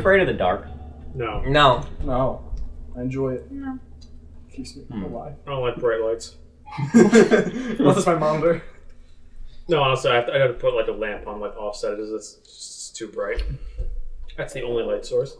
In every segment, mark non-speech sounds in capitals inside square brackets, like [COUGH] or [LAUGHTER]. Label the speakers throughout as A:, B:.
A: afraid of the dark?
B: No,
C: No.
D: No, I enjoy it.
E: No.
D: Keeps me
A: Hmm.
D: alive.
B: I don't like bright lights. [LAUGHS]
D: What's this my monitor?
B: No, honestly, I have to, I have to put like a lamp on, like offset it. It's just too bright. That's the only light source.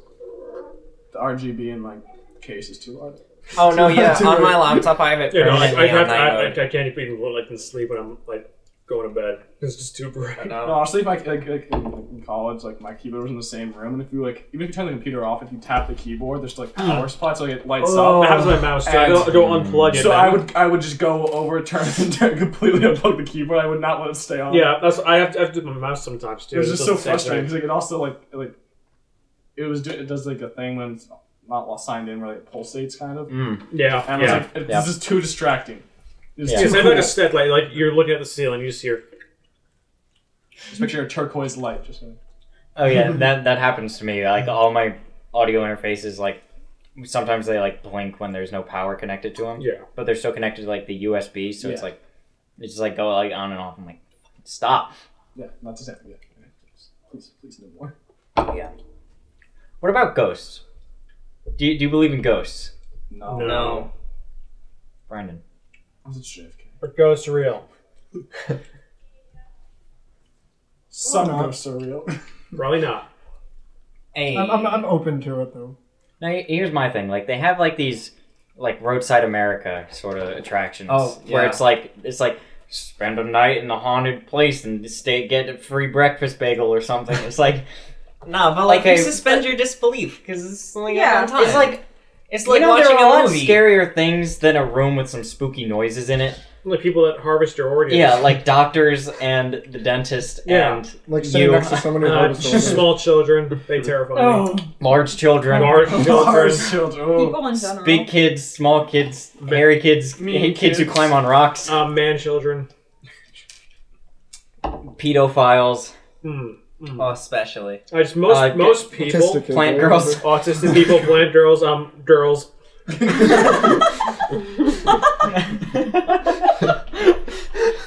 D: The RGB in my case is too loud.
C: Oh no, [LAUGHS] yeah.
D: Too
C: on my laptop, I have it
B: Yeah, no, I, I, have
C: on
B: to,
C: night
B: I,
C: mode.
B: I, I can't even like can sleep when I'm like going to bed. It's just too bright.
D: No, honestly, if I, like, like in, in college, like my keyboard was in the same room, and if you like, even if you turn the computer off, if you tap the keyboard, there's like power [GASPS] supply, so like, it lights
B: Oh,
D: up.
B: that happens with my mouse too. I go, I go unplug it.
D: So
B: then-
D: I would I would just go over, turn [LAUGHS] and turn, completely unplug the keyboard. I would not let it stay on.
B: Yeah, that's I have to, I have to do my mouse sometimes too.
D: it was just so frustrating because like, it also like like it was do- it does like a thing when it's not signed in where like, it pulsates kind of.
A: Mm.
B: Yeah,
D: And
B: yeah.
D: I was like, it's
A: Yeah.
D: just too distracting. It's
A: Yeah.
D: too
B: It's like a aesthetic, like, like you're looking at the ceiling, you just hear.
D: Just picture a turquoise light. Just like,
A: Oh yeah, [LAUGHS] that that happens to me. Like all my audio interfaces, like sometimes they like blink when there's no power connected to them,
B: Yeah.
A: but they're still connected to like the USB, so it's like it's just like go like on and off. I'm like, stop.
D: yeah, not to say yeah. Please, please no more. Yeah.
A: What about ghosts? Do you, do you believe in ghosts,
D: No,
B: No.
C: No.
A: Brandon?
D: I was at JFK.
B: But ghosts are real.
D: Some
F: not.
D: ghosts are real. [LAUGHS]
B: Probably not.
C: Hey.
F: I'm, I'm, I'm open to it though.
A: Now here's my thing. Like they have like these like roadside America sort of attractions
C: Oh,
A: where it's like it's like spend a night in a haunted place and stay get a free breakfast bagel or something. It's like [LAUGHS]
C: no, but like
A: Okay,
C: you suspend your disbelief because it's only
E: Yeah.
C: yeah. time.
A: It's like you know
C: watching
A: there are a lot
C: a movie.
A: scarier things than a room with some spooky noises in it.
B: Like people that harvest your organs.
A: Yeah, like doctors and the dentist
B: Yeah.
A: and
F: Like sitting
A: You-
F: next to someone who
B: Uh,
F: harvests organs.
B: small children, they terrify
E: Oh,
B: me.
A: large children.
B: Large children.
D: Large children. Oh.
E: people in general.
A: Big kids, small kids, hairy kids,
D: Mean
A: kids who climb on rocks,
B: Um, man children.
A: pedophiles,
B: Hmm.
C: Oh, especially.
B: I just most
A: Uh,
B: most people,
F: Autistic
A: plant girls.
B: autistic people, plant girls, um, girls. [LAUGHS]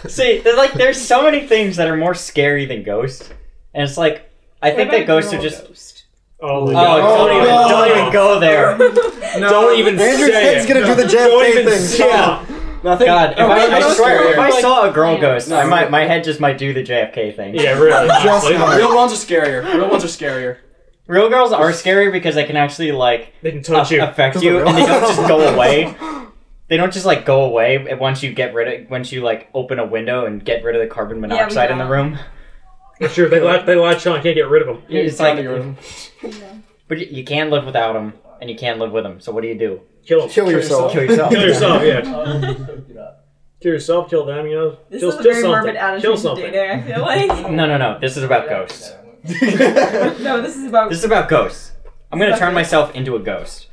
A: See, there's like there's so many things that are more scary than ghosts, and it's like I think that ghosts are just
B: Oh,
A: oh,
B: my
A: don't, even,
F: no.
A: don't even go there. [LAUGHS]
B: Don't even
F: Andrew
B: say
F: Tate's
B: it.
F: gonna do the
B: Don't
F: JFK
B: even
F: thing.
B: say it.
D: Nothing.
A: God, if
D: Oh,
A: I,
D: no,
A: I swear, if I
D: like-
A: saw a girl ghost,
D: No,
A: I might my head just might do the JFK thing.
B: Yeah, really.
F: Just
D: Real ones are scarier. Real ones are scarier.
A: Real girls are scary because they can actually like
B: They can touch
A: a-
B: you.
A: affect you, and they don't just go away. [LAUGHS] They don't just like go away once you get rid of once you like open a window and get rid of the carbon
E: we
A: monoxide in the room.
B: For sure, they latch, they latch on. I can't get rid of them.
A: It's
D: Gotta
A: like,
D: get rid
A: but you- you can't live without them, and you can't live with them. So what do you do?
B: Kill them.
F: Kill yourself.
A: Kill yourself.
B: Kill yourself. Yeah. [LAUGHS] Oh, kill yourself. Kill them. You know.
E: This
B: kill,
E: is a
B: kill
E: very
B: something.
E: morbid attitude
B: Kill
E: to
B: something.
E: dating, I feel like. [LAUGHS]
A: No, no, no. This is about ghosts. [LAUGHS]
E: no, this is about.
A: This is about ghosts. I'm gonna turn myself into a ghost.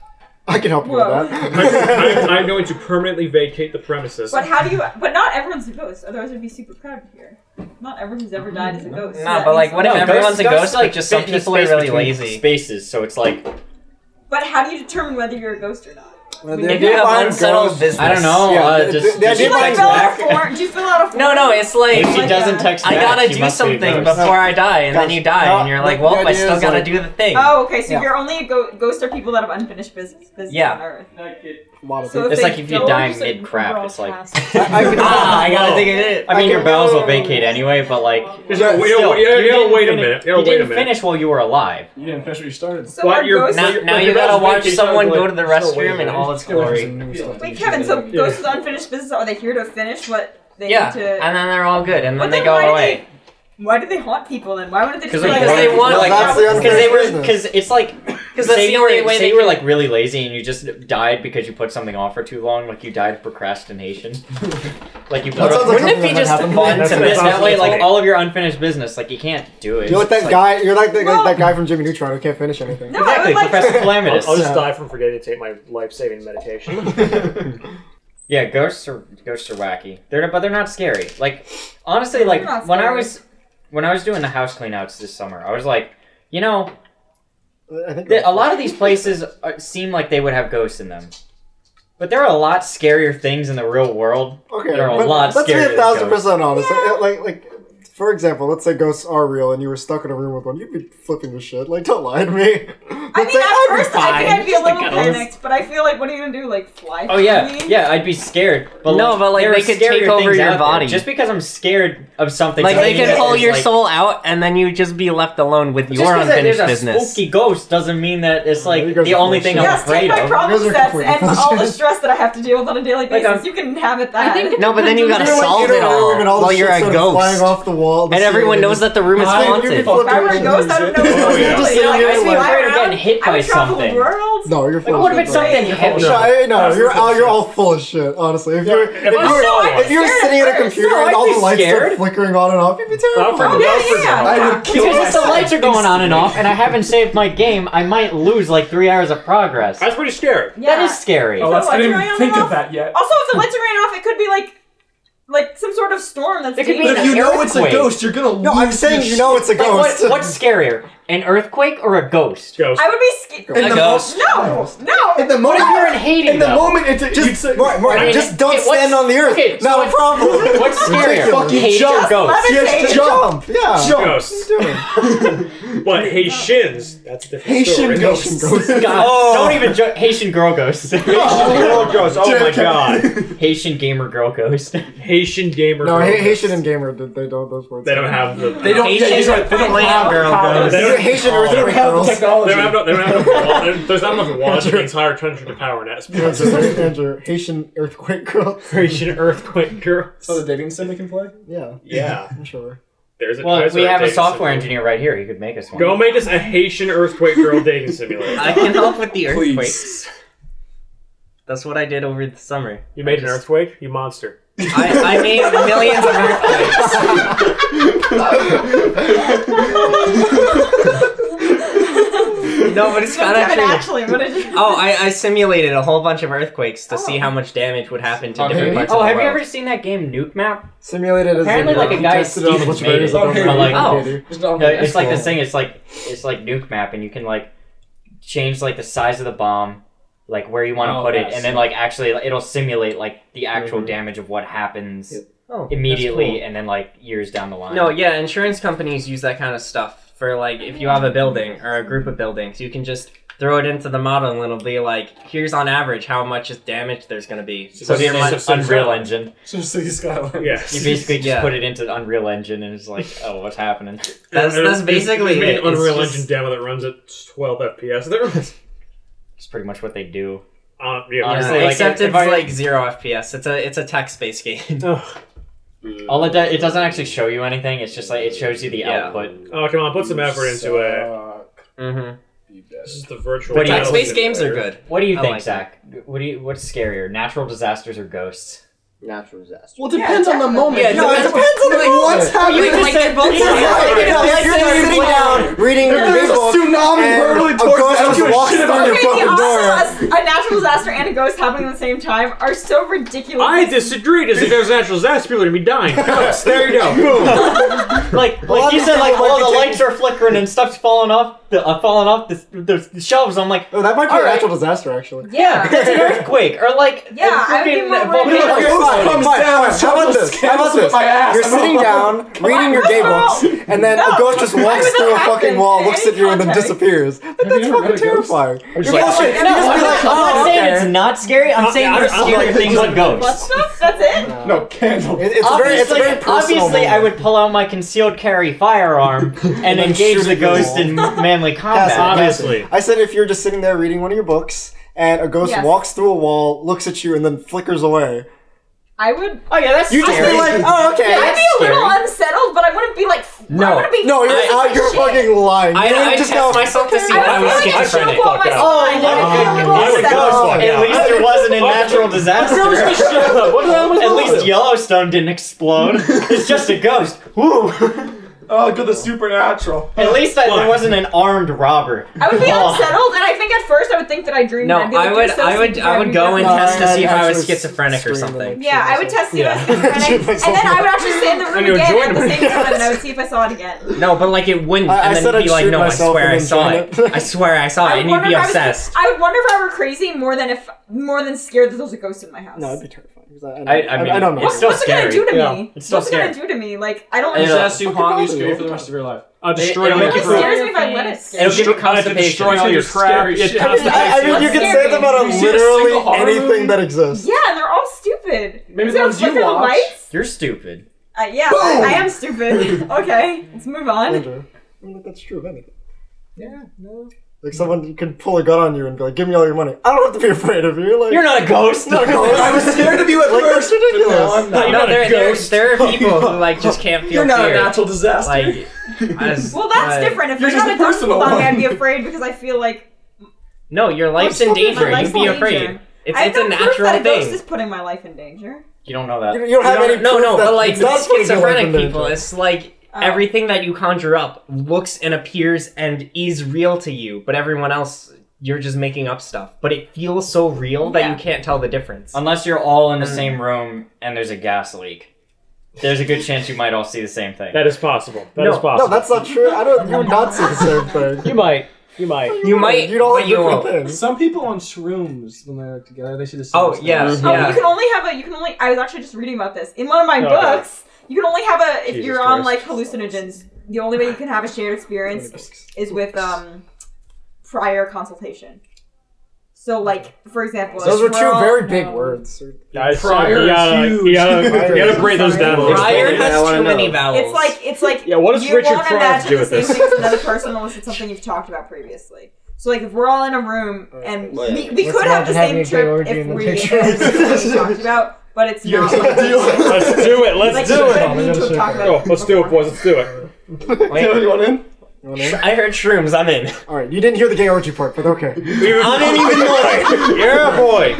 F: I can help you
E: Whoa.
F: with that.
B: I'm, I'm going to permanently vacate the premises.
E: But how do you? But not everyone's a ghost. Otherwise, I'd be super proud here. Not everyone who's ever died is a ghost. so
C: Nah,
E: that
C: but, like, what if
E: something.
C: everyone's a ghost,
A: like
C: just some
A: fit in the
C: people are really lazy.
A: Spaces, so it's like
E: But how do you determine whether you're a ghost or not?
F: Well,
C: If
F: the
C: you have unsettled business.
A: I don't know.
F: Yeah,
A: uh, just,
F: the
A: just
E: Do you
F: idea
E: like fill out
F: back-
E: a form? Do you fill out a form?
C: No, no, it's like
A: if she
E: like
A: doesn't
E: that.
A: text
C: I gotta
A: she
C: do
A: must be
C: something before I die, and then you die,
F: no,
C: and you're like, well, I still gotta
F: like-
C: do the thing.
E: Oh, okay. So
F: Yeah.
E: you're only a go- ghost are people that have unfinished business, business
C: Yeah.
E: on Earth.
F: A lot of
E: So.
A: It's like if you die mid-crap, it's like- [LAUGHS]
F: I, I
C: Ah, I gotta think of it.
A: I mean,
F: I
A: your bowels will vacate anyway, but like
B: Just,
F: Yeah,
B: you
A: still,
B: know, you,
A: you
B: you know,
A: didn't
B: wait a
A: finish-
B: minute. You
A: You
B: know, wait a
A: didn't finish while you were alive.
D: You didn't finish what you started.
E: So
B: What, you're-
C: Now, now you gotta watch someone go to the
B: there's no way
C: restroom and
B: to
C: all its
F: Still watching
C: glory.
F: new stuff.
E: Wait, Kevin. So
B: Yeah.
E: ghosts with unfinished business are they here to finish what they
C: Yeah,
E: need to?
C: and then they're all good, and then
E: But
C: they
E: then
C: go
E: why do
C: away.
E: They- Why do they haunt people then? Why wouldn't they just
A: Because
E: be
C: Because
E: like,
C: they want-
F: Well, that's the
A: because they were
F: unfinished
A: because it's like [LAUGHS]
C: Because that's
A: say
C: the
A: you
C: only
A: were,
C: way
A: say
C: they
A: you were like really lazy and you just died because you put something off for too long, like you died of procrastination. [LAUGHS] like you put
F: That sounds like
C: Wouldn't it
F: something
C: be
F: that might
C: just
F: happen.
C: fun
B: That's
C: to
B: what
C: miss
B: it
A: that way,
B: like.
A: like all of your unfinished business, like you can't do it.
F: You're like that
A: It's
F: guy. You're like, the,
E: Well-
F: that guy from Jimmy Neutron who can't finish anything.
E: No, I
A: Exactly,
E: would like.
A: Professor
B: I'll,
A: Calamitous.
B: I'll just die from forgetting to take my life-saving medication. [LAUGHS]
A: Yeah, ghosts are ghosts are wacky. They're but they're not scary. Like honestly, like
E: They're not
A: when I
E: scary.
A: was when I was doing the house cleanouts this summer, I was like, you know,
F: I think
A: th- a lot of these places are, seem like they would have ghosts in them, but there are a lot scarier things in the real world.
F: Okay,
A: They're a
F: but
A: lot
F: let's be
A: scarier
F: a thousand percent honest. Like, like, like, for example, let's say ghosts are real and you were stuck in a room with one, you'd be flipping the shit. Like, don't lie to me. [LAUGHS] [LAUGHS]
E: I mean,
F: say
E: at
F: I'd be
E: first, I think. I'd be a
C: Just a
E: little panicked, but I feel like, what are you gonna do? Like, fly?
A: Oh yeah,
E: me?
A: yeah. I'd be scared. But
C: No, but, like, they could take over your
A: out there.
C: body.
A: Just because I'm scared of something,
C: Like they
A: mean
C: can pull your
A: like-
C: soul out, and then you just be left alone with your
A: because there's
C: unfinished
A: a
C: business.
A: spooky ghost doesn't mean that it's like
F: you
A: the only thing
F: of
A: I'm
E: Yes, take
A: afraid
E: my
A: of.
E: problem
F: You guys are
E: sets and [LAUGHS] all the stress that I have to deal with on a daily basis.
F: um,
E: you can have it that.
G: I
C: No, but then you gotta solve it all
F: and all
C: while
F: the
C: you're a
F: starts flying
C: ghost,
F: off the wall.
C: and everyone knows that the room is haunted.
E: if I were a ghost, I don't know what to do.
F: Just sitting
E: Like,
F: here
E: I'd
F: like-
E: fly
A: afraid of
E: around,
A: getting hit
E: I
A: by
E: would travel
A: something.
E: the world.
F: No, you're
A: Like,
F: full
A: what
F: of
A: if it's
F: shit, bro.
A: something heavy?
F: No, no, you're
B: the
F: all, you're all full of shit. Honestly, if
B: Yeah,
F: you're
B: if
F: if you're,
B: saw one-
F: if you're sitting
E: at
F: at a
E: first.
F: computer
A: No,
F: and
A: I'd
F: all the lights
A: scared.
F: start flickering on and off, you'd be
B: I'm
F: terrified.
B: from
E: Oh, yeah, yeah, yeah.
F: I would kill
A: Because if the lights are going on and off, and I [LAUGHS] haven't saved my game, I might lose like three hours of progress.
B: That's pretty scary.
E: Yeah.
A: That is scary.
D: Oh, that's, I didn't even think of that yet.
E: Also, if the lights are going off, it could be like, like some sort of storm that's.
A: It could be
D: But
A: an
D: if you know it's a
A: earthquake.
D: ghost, you're gonna lose.
F: No, I'm saying
D: your
F: you know
D: shit.
F: it's a
A: Like, what,
F: ghost.
A: what's scarier, an earthquake or a ghost?
B: Ghost.
E: I would be scared.
F: In
C: A
F: the
C: ghost.
E: No, no.
F: In the moment,
A: you're in Haiti
F: in the
A: though?
F: moment, it's just
D: You'd-
F: Mark, Mark,
A: I mean,
F: just don't
A: okay, what's-
F: stand on the earth.
A: okay, so
F: Not a
A: what-
F: problem. [LAUGHS]
A: What's scarier,
F: Ridiculous.
A: Haiti or
D: jump.
A: ghost?
E: Levitate.
F: Just jump. Yeah.
D: Jump.
B: Ghosts.
F: What are?
B: But [LAUGHS] Haitians, that's a different
D: Haitian
B: story.
F: Haitian ghosts. [LAUGHS]
A: God,
B: Oh.
A: don't even jo- Haitian girl ghost.
B: Haitian girl ghost. Oh my god.
A: Haitian gamer girl ghost.
B: Haitian gamer.
F: No, Ha-
B: ghosts.
F: Haitian and gamer, they they don't those words.
B: They don't have the.
D: They don't. Yeah, he's right. They don't
C: Haitian
D: have
C: girl
D: power.
C: ghosts.
B: They don't-
F: Haitian.
D: They don't have the
F: girls.
D: technology.
B: They don't have no, they don't have enough [LAUGHS] water. There's not enough water in the entire country to power an SPS.
F: Andrew, Andrew, Haitian earthquake girl.
B: Haitian earthquake girl.
D: So the dating sim we can play.
F: Yeah,
B: Yeah.
F: I'm sure.
B: There's a
A: Well,
B: there's
A: we have a
B: dating
A: software
B: simulator.
A: engineer right here. He could make us one.
B: Go make us a Haitian earthquake girl dating simulator.
C: I can help with the
D: Please.
C: earthquakes. That's what I did over the summer.
B: You made an earthquake? You monster.
C: I, I made millions of earthquakes. no, but it's
E: So,
C: kind of
E: actually, what did you? [LAUGHS]
C: Oh, I, I simulated a whole bunch of earthquakes to see
E: Oh.
C: how much damage would happen to
A: Oh,
C: different parts
A: oh,
C: of the
A: have you
C: world.
A: ever seen that game Nuke Map?
F: Simulated as
A: Apparently,
F: in,
A: like, a
F: you
A: guy
F: tested on a bunch of
A: Stevens
F: areas
A: made
D: it.
F: have
A: Oh, like-
F: indicator.
D: Just not
A: Yeah, it's like this thing. It's like it's like Nuke Map, and you can like change like the size of the bomb, like where you want to
D: Oh,
A: put it, and then like actually it'll simulate like the actual
F: Mhm.
A: damage of what happens
F: Yep. Oh,
A: immediately,
F: cool.
A: and then like years down the line.
C: No, yeah, insurance companies use that kind of stuff for like if you have a building or a group of buildings, you can just throw it into the model and it'll be like, here's on average how much damage there's going to be.
A: So
B: It's
A: the
B: like-
A: Unreal, Unreal
B: so-
A: Engine.
D: Just City Skylines.
B: Yes.
A: You [LAUGHS] basically just
C: Yeah.
A: put it into the Unreal Engine, and it's like, oh, what's happening?
C: That's that's basically
B: it's made
C: it.
B: an
C: It's
B: Unreal
C: just-
B: Engine demo that runs at 12 FPS. There.
A: It's pretty much what they do.
B: Uh, yeah,
A: Honestly,
C: Yeah,
A: like,
C: except
A: if-
C: it's
A: if I-
C: like zero FPS. It's a it's a text-based game.
B: Ugh.
A: All it does, it doesn't actually show you anything. It's just like it shows you the
C: Yeah.
A: output.
B: Oh come on, put some effort into it.
C: Mm-hmm.
D: Be.
B: This is the virtual.
A: But
B: reality
C: Text-based games are good.
A: What do you
C: I
A: think,
C: like
A: Zach? What do you? What's scarier, natural disasters or ghosts?
F: Natural disaster.
D: Well, it depends on the moment.
C: Yeah,
F: No, it
C: depends-
F: depends on the
D: like,
F: moment.
D: what's happening.
C: Like, like they're both
A: Yeah,
C: scary.
A: yeah, yeah.
F: if you're
A: Yeah.
F: sitting down reading
D: If
F: your
D: there's a
F: book
D: tsunami
F: and
D: hurtling
F: a
D: towards
F: ghost
D: us, I don't
F: just
D: give a
F: walks
D: shit
F: through
D: about
F: your
D: it.
E: Okay, the
F: fucking door.
E: odds of us- a natural disaster and a ghost happening at the same time are so ridiculous.
B: I disagree. As if there was a natural disaster, people are gonna be dying. [LAUGHS] Ghosts, there you go. Boom. [LAUGHS]
A: Like,
F: Well,
A: like you said, like
F: people
A: all the lights are flickering and stuff's falling off, the, uh, falling off the, the, the shelves. I'm like,
F: Oh, that might be
A: All
F: a
A: right.
F: natural disaster, actually.
E: Yeah.
A: it's an earthquake, or like
E: Yeah,
A: a
E: I would be
A: freaking
E: more worried
A: volcano
E: about-
F: Okay,
D: Ghost
F: fine,
D: comes
F: fine, fine. How about this? How about this?
D: My ass.
F: You're sitting
D: all-
F: down, [LAUGHS] reading
E: on,
F: your
E: what's
F: gay books, and then
E: No.
F: a ghost just walks through a fucking wall, looks at you, and then disappears. [LAUGHS] That's fucking
D: met a ghost?
F: terrifying. You're
B: like-
F: bullshit. You just
A: I'm
F: be
A: not,
F: like,
A: I'm not saying it's not scary. I'm saying
B: I-
A: you're
B: I don't
A: scared
B: like
A: of things
B: things
A: like
B: like
A: ghosts.
E: What stuff? That's it?
D: No, candle.
F: It's very, it's a
A: obviously,
F: very personal
A: obviously I would pull out my concealed carry firearm [LAUGHS] and engage the ghost in manly combat.
B: Obviously.
F: I said if you're just sitting there reading one of your books and a ghost
E: Yes.
F: walks through a wall, looks at you, and then flickers away,
E: I would.
A: Oh yeah, that's
F: you just
A: scary.
F: be like, oh, okay.
E: I'd be a little unsettled, but I wouldn't be like.
C: No.
E: I be.
F: No, you're
E: freaking
F: out. You're fucking lying.
C: I,
F: You
C: I
F: would
C: test
F: just go.
C: myself to see
E: I
C: if I
E: would
C: was
E: fucking
C: schizophrenic.
E: choke on my
A: Oh my
E: I'd be a
A: goodness.
E: little
B: I would
E: unsettled.
B: go
A: At least there wasn't a natural disaster. [LAUGHS]
B: What the hell
A: At least Yellowstone didn't explode. [LAUGHS] It's just a ghost. Woo! [LAUGHS]
G: Oh, good, the supernatural.
A: At least I, there wasn't an armed robber.
E: I would be unsettled, and I think at first I would think that I dreamed.
C: No,
E: and I'd be like,
C: I
E: "You're
C: would,
E: so
C: I would, I would go and test to see if I was schizophrenic [LAUGHS] or something.
E: Yeah, I would test see if I was schizophrenic,
F: Shoot
E: and then I would actually stay in the [LAUGHS] room
B: And you would
E: again at the same time, and I would see if I saw it again. [LAUGHS]
C: No, but like it wouldn't,
F: I- I
C: and then
F: said
C: you'd be like,
F: shoot
C: "No, I
F: myself
C: swear
F: and
C: I
F: then
C: saw
F: join
C: it.
F: it.
C: I swear I saw it,"
E: would
C: and you'd
E: wonder
C: be
E: if I was,
C: obsessed.
E: I would wonder if I were crazy more than if more than scared that there's a ghost in my house.
F: No, I'd be terrified. 'cause I,
A: I- I mean,
F: I don't know.
A: it's still
E: what's
A: scary.
E: it gonna do to
G: Yeah.
E: me?
A: It's still
E: what's it gonna do to me? Like I don't
A: Yeah.
E: understand.
G: Just you
F: Fucking
G: haunt you
F: bother
G: scary
F: you.
G: for the rest of your life.
B: I'll
E: It,
B: destroy
E: it
B: you.
E: only
B: like
C: It'll
E: scares me if I let it scare
C: It'll
E: me.
C: give you
B: I have to
C: constipation.
B: destroy all your
G: Scary
B: crap. It.
F: I mean, I, I mean, you can say that about
G: You see a
F: literally
G: single horror
F: anything that exists.
E: Yeah, and they're all stupid.
G: Maybe
E: Is
G: the
E: there a
G: ones you
E: flicker of
G: watch.
E: lights?
A: You're stupid.
E: Uh, yeah, I, I am stupid. [LAUGHS] okay, let's move on.
F: Andrew, I mean, like, that's true of anything. Yeah, no. Like someone could pull a gun on you and be like, "Give me all your money." I don't have to be [LAUGHS] afraid of you. Like
A: You're not a ghost.
F: not a ghost. [LAUGHS]
G: I was scared of you at
F: Like,
G: first,
F: that's
G: but now
F: ridiculous.
G: I'm not.
B: You're
C: No,
B: not a
C: there, there,
B: ghost.
C: there are people who like just can't feel
G: You're not
C: fear.
G: a natural disaster.
C: Like, [LAUGHS] as,
E: Well, that's
C: uh,
E: different. If
G: you're
E: you're
G: just
E: not
G: a
E: a ghost
G: personal
E: pulled on me,
G: one.
E: I'd be afraid because I feel like
C: No, your life's in danger.
E: my
C: You'd be
E: life's
C: afraid.
E: danger.
C: It's,
E: I have
C: it's a
E: no proof
C: natural
E: that a ghost
C: thing.
E: is putting my life in danger.
A: You don't know
F: you,
A: that.
F: don't- you don't have
C: You
F: any.
C: don't- no,
F: proof
C: no,
F: that
C: but like
F: it's not putting your life in
C: schizophrenic people, it's like
E: Oh.
C: everything that you conjure up looks and appears and is real to you, but everyone else, you're just making up stuff. But it feels so real that
E: Yeah.
C: you can't tell the difference.
A: Unless you're all in the
C: Mm.
A: same room and there's a gas leak. There's a good chance you might all see the same thing.
B: That is possible. That is
C: No,
B: possible.
F: No, that's not true. I don't. You would not say the same thing.
B: You might. You might.
C: You might,
F: You'd all
C: but you
F: different
C: won't.
F: things.
D: Some people on shrooms when they're together, they see the same.
C: Oh,
D: thing.
C: yeah.
E: Oh, you can only have a. You can only. I was actually just reading about this in one of my
B: Okay.
E: books. You can only have a if
B: Jesus
E: you're on
B: Christ.
E: like hallucinogens. The only way you can have a shared experience is with um prior consultation. So, like for example,
F: Those were
E: we're
F: two
E: all-
F: very big
E: no.
F: words.
B: Guys,
G: Prior
B: you gotta, you gotta, you gotta break those down
C: Prior
B: bit.
F: Yeah, I
C: has too many
F: know.
C: vowels.
E: It's like it's like
B: Yeah, what does
E: you
B: Richard
E: won't
B: Pryor have to
E: imagine
B: do
E: the
B: with
E: same
B: this?
E: thing as another person unless it's something you've talked about previously. So like if we're all in a room and
F: Well,
E: we, we could have the
F: imagine
E: same
F: a gay
E: trip
F: orgy
E: if
F: in the
E: we
F: picture. [LAUGHS]
E: if we talked about, but it's
G: You're
E: not. [LAUGHS]
G: gonna
E: like,
B: Let's do it. Let's
E: like
B: do
E: we
B: it.
E: need to have talked about
B: Oh, let's do it, boys. Let's do it.
C: Wait,
G: Taylor, you want in?
F: You?
C: I heard shrooms. I'm in.
F: All right, you didn't hear the gay orgy part, but okay.
B: I'm in even more. [LAUGHS] Yeah, boy.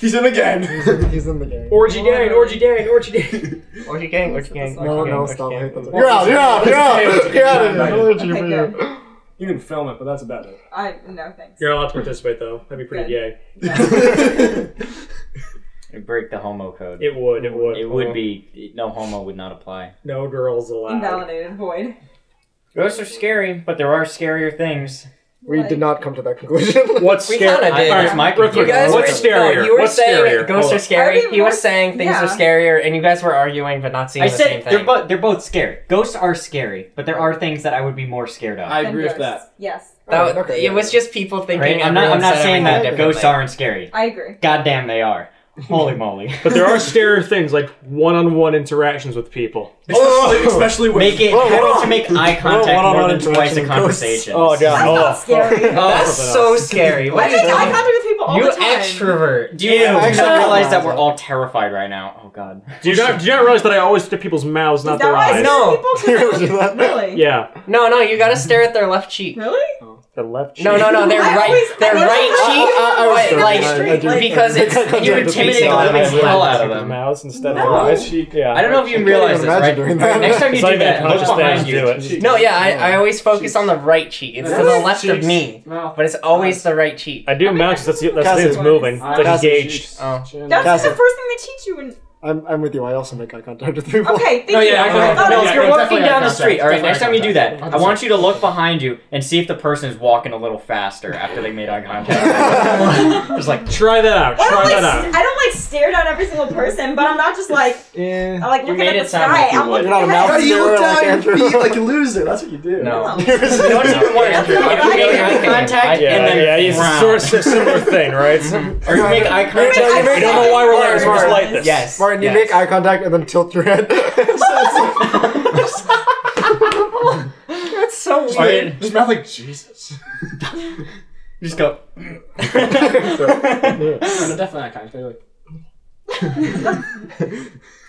G: He's in again.
F: He's in, he's in the game.
B: Orgy Dane, Orgy Dane, Orgy Dane.
C: Orgy gang, orgy gang.
F: No,
C: orgy gang,
F: no,
C: orgy
F: stop. I
C: gang.
F: hate that. You're out. You're out. You're out. You're out of here. Orgy
E: Okay,
F: for
E: good.
F: you.
D: You can film it, but that's about it.
E: I no thanks.
B: You're not allowed to participate though. That'd be pretty
E: Good.
B: gay. [LAUGHS]
A: It'd break the homo code.
B: It would. It would.
A: It would oh. be no homo would not apply.
B: No girls allowed.
E: Invalidated. Void.
A: Ghosts are scary, but there are scarier things.
F: We did not come to that conclusion. [LAUGHS]
B: What's
C: We
B: scary?
C: kinda did.
B: All right,
A: My
B: real quick,
C: You guys
B: What's
C: were,
B: scarier?
C: No, you were
B: What's
C: saying
B: scarier?
C: ghosts
B: Hold
C: are
B: on.
C: scary.
E: Are
C: He was
E: more-
C: saying things
E: yeah.
C: are scarier, and you guys were arguing but not seeing
A: I
C: the same
A: said they're
C: thing.
A: both they're both scary. Ghosts are scary, but there are things that I would be more scared of.
G: I
E: Then
G: agree with that.
E: Yes,
C: That,
F: Alright, okay,
C: it
F: yeah.
C: was just people thinking.
A: Right? I'm not. I'm
C: everyone
A: not
C: said
A: saying
C: everything
A: that ghosts aren't scary.
E: I agree.
A: God damn, they are. Holy [LAUGHS] moly!
B: But there are scarier things like one-on-one interactions with people.
G: Especially, oh! especially with
A: Make it
F: Whoa,
A: having
F: whoa.
A: to make eye contact
F: Whoa, one-on-one
A: more than twice
F: interaction
A: a
F: with
A: conversation.
B: Oh god.
E: That's
B: Oh.
E: not scary. [LAUGHS]
C: Oh, that's
B: Something
C: so scary. What
E: I
C: are you
E: make eye
C: doing?
E: contact with people all
C: You
E: the time.
C: extrovert.
A: Do you,
C: Ew.
A: do you not realize that we're all terrified right now? Oh god.
B: Do you not? Do you not realize that I always look at people's mouths,
E: Is
B: not
E: that
B: their
E: why I
B: eyes?
C: No.
E: scare people? 'Cause [LAUGHS]
F: You do?
E: Really?
B: Yeah.
C: No, no, you gotta stare at their left cheek.
E: Really? Oh.
B: The left. Cheek.
C: No, no, no, their [LAUGHS]
E: I
C: right,
E: always-
C: their
E: I
C: right cheek.
F: I- I- I
C: Wait, like,
F: I- [LAUGHS] I do-
C: because it's
F: I
C: you
F: I do-
C: intimidate
F: I
C: the
F: do-
C: living hell
B: out
C: out
B: of
C: of them.
B: mouths instead of
E: No.
B: their eyes. Yeah.
A: I don't know if you realize
F: even
A: this, right?
F: imagine that.
A: Next time you
B: It's
A: do
B: even
A: that, look
B: conscious that I
A: behind
B: just
A: you.
B: do it.
C: No, yeah, I, I always focus on the right cheek. It's to the
G: Really?
C: left of me, but it's always the right cheek.
B: I do mouse. That's the, that's the thing that's moving. It's like engaged.
G: cheeks,
C: Oh.
E: That's the first thing they teach you. In...
F: I'm, I'm with you. I also make eye contact with people.
E: Okay, thank
G: No,
E: you.
G: yeah, I
E: I
G: can-
E: thought
A: No,
E: it
A: if
E: was-
A: you're walking down the street, all right. Next time you do that. I want you to look behind you and see if the person is walking a little faster after they made eye contact. [LAUGHS] Just like
B: Try that out.
E: I don't,
B: Try
E: like,
B: that out.
E: st- I don't like stare down every single person, but I'm not just like
F: Yeah.
E: I like
A: You
E: looking
A: made
E: at
A: it
E: the
A: sound
E: sky.
A: like you
E: I'm
A: would.
E: looking
F: You're not a
E: ahead.
F: mouse
G: Yeah, you look
F: Like
G: down your feet like a loser. That's what you do.
C: No. [LAUGHS]
A: you know what's even worse? [LAUGHS]
C: Andrew,
A: If you make eye contact
B: Yeah,
A: and then
B: yeah, it's
A: frown.
B: sort of similar thing, right? Mm-hmm.
A: or you make eye contact.
F: You
B: We don't know why we're like, we're just like this.
C: Yes.
F: Martin, you
C: yes.
F: make eye contact and then tilt your head. [LAUGHS]
C: That's so
A: Just
C: weird.
A: wait.
G: Just mouth like Jesus. [LAUGHS]
A: Just go. [LAUGHS]
G: No, no, definitely not kind. Like,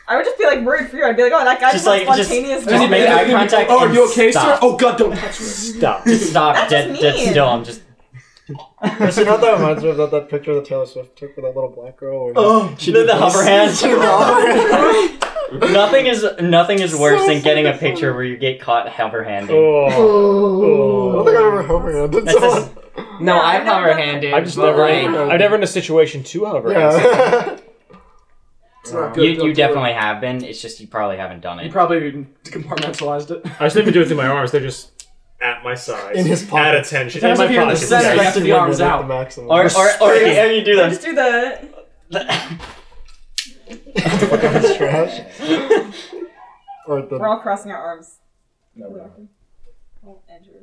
E: I would just be like worried for you. I'd be like, oh, that guy
A: Just
E: just like
A: like- just-
E: spontaneous.
A: just make eye contact
G: Oh, are you okay, sir?
A: stop.
G: Oh God, don't touch me.
B: Stop.
A: Just stop.
E: That's
A: Dead,
E: just
A: dead
E: mean.
A: still. I'm just.
F: Actually, you that reminds me of? That, that picture that Taylor Swift took with that little black girl? Where
G: Oh,
F: she
A: The-
F: did
A: the hover hand.
F: Did the hover hand.
A: nothing is nothing is worse
F: So
A: than getting a picture where you get caught hover handing.
B: Oh.
F: oh. Oh. I don't think I've ever hoverhanded
A: That's
F: someone.
C: No, I've
E: I've
C: hover
E: done
C: handed.
B: I've just never,
C: like,
B: I've never in a situation to hover.
F: Yeah. [LAUGHS]
D: It's not
A: You you
D: do it.
A: definitely have been. It's just you probably haven't done it.
D: You
A: it.
D: probably [LAUGHS] compartmentalized it.
B: I just didn't do it through my arms. They're just at my sides.
F: In his
B: At attention.
D: Depends
B: in
D: if
B: my
D: you're in the center,
B: Yeah.
D: you have to be arms out.
F: The maximum.
A: Or or or you, or you do that.
E: just do the.
F: That's trash. Or
E: We're all crossing our arms.
G: No, we're not.
E: Oh, Andrew.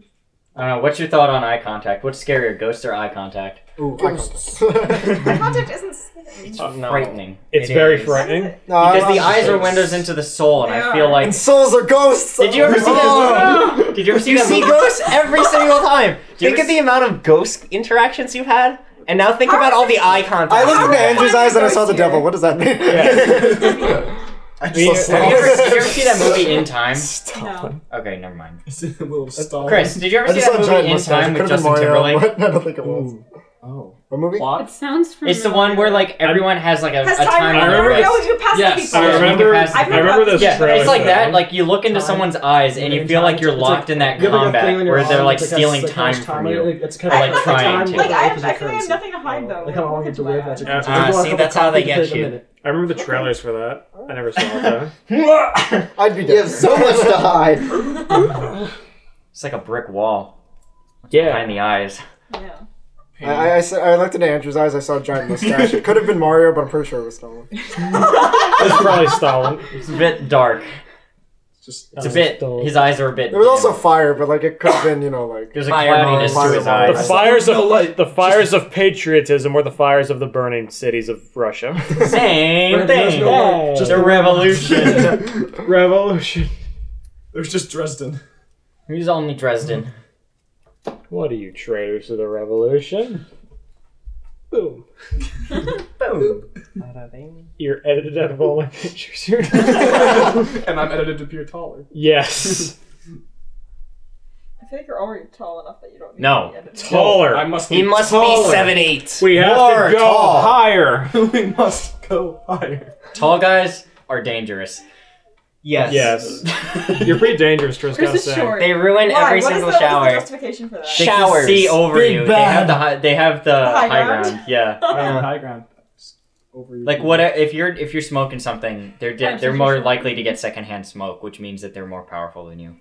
A: I don't know. What's your thought on eye contact? What's scarier, ghost or eye contact?
F: Ooh,
G: Ghosts. [LAUGHS]
E: Eye [LAUGHS] contact isn't scary.
A: It's
B: Uh, no.
A: frightening.
B: It's
A: It
B: very
A: is.
B: frightening.
F: No,
A: Because the
F: I-
A: eyes are windows into the soul, and
E: They
A: I feel
E: are.
A: like.
F: And souls are ghosts.
A: Did you ever see
F: Oh.
A: that? [LAUGHS] Did you ever see
C: You
A: that
C: see
A: movie?
C: ghosts every single time.
A: You
C: Think
A: ever
C: of the amount of ghost interactions you've had, and now think
E: How
C: about all the eye contact.
F: I
C: you've
F: looked into
C: had.
F: Andrew's eyes and I saw the devil. What does that mean?
B: Yeah.
F: I
B: I mean,
F: saw
A: Have you, ever, did you ever see that movie In Time?
E: No.
A: Okay, never mind.
D: It's a little stall.
A: Chris, did you ever
F: I
A: see
F: just
A: that
F: saw a giant
A: movie In
F: mustache.
A: Time
F: It
A: with
F: could have been
A: Justin
F: Mario.
A: Timberlake?
F: I don't think it was.
D: Oh.
F: What movie?
D: Plot?
H: It sounds familiar.
A: It's the one where like everyone has like a,
E: Has
A: a
E: time
A: time
B: I
A: on
B: remember
A: their
E: No,
A: wrist.
E: you passed
D: Yes,
E: it.
B: I remember.
A: you can
B: I remember
E: this.
A: Yeah,
B: trailers.
A: it's like that. Like you look into
G: Time.
A: someone's eyes and you feel
G: time,
A: like you're
G: it's
A: locked in that
G: you have, like,
A: combat
G: thing on your
A: where they're like
G: like,
A: stealing
G: that's, like,
A: time from you.
G: It's kind of
A: like,
G: like,
A: trying
G: time,
A: to.
E: Like I have, I feel like I have nothing to hide though.
G: Like how long you have to live. That's your currency. People
A: see, that's how they get
G: to take a
A: you.
B: I remember the trailers for that. I never saw that. [LAUGHS]
F: I'd be
G: You have so much to hide. [LAUGHS]
A: It's like a brick wall
B: Yeah.
A: behind the eyes.
E: Yeah.
F: I, I, I, I looked into Andrew's eyes. I saw a giant mustache. It could have been Mario, but I'm pretty sure it was Stalin. [LAUGHS]
B: It's probably Stalin.
A: It's a bit dark.
D: Just
A: It's a oh, bit. His eyes are a bit.
F: There was also fire, but like it could have been, you know, like
A: There's a
C: Fireball.
A: cloudiness to his
F: Fireball.
B: The fires
G: no
B: of
G: light.
B: the fires of patriotism were the fires of the burning cities of Russia. [LAUGHS]
A: Same
G: Where there's
A: thing.
G: no
A: Just
G: just
A: a revolution. [LAUGHS]
B: Revolution.
D: There's just Dresden.
A: Who's only Dresden?
B: What are you traitors to the revolution? [LAUGHS] Boom.
A: Boom.
B: You're edited out of all my pictures here. [LAUGHS]
D: and I'm edited to appear taller.
B: yes.
E: I feel like you're already tall enough that you don't need
A: No.
E: to be edited.
B: Taller.
D: I must.
C: He
D: be
C: must
D: taller.
C: be seven eight.
B: we have
A: More
B: to go
A: tall.
B: higher. [LAUGHS]
D: we must go higher.
A: Tall guys are dangerous.
C: Yes.
B: Yes. [LAUGHS] You're pretty dangerous, Tris.
E: Chris is short.
C: They ruin
E: Why?
C: every
E: What is
C: single
E: the, What's the
C: shower.
E: justification for that?
A: They can
C: Showers.
A: see over
F: Big
A: you. They
F: bad.
A: have the high, they have the,
E: high
A: high
E: ground?
A: ground. Yeah. [LAUGHS]
D: Yeah. High ground. Over you.
A: Like what if you're if you're smoking something, they're
E: Yeah,
A: they're more likely to get secondhand smoke, which means that they're more powerful than you.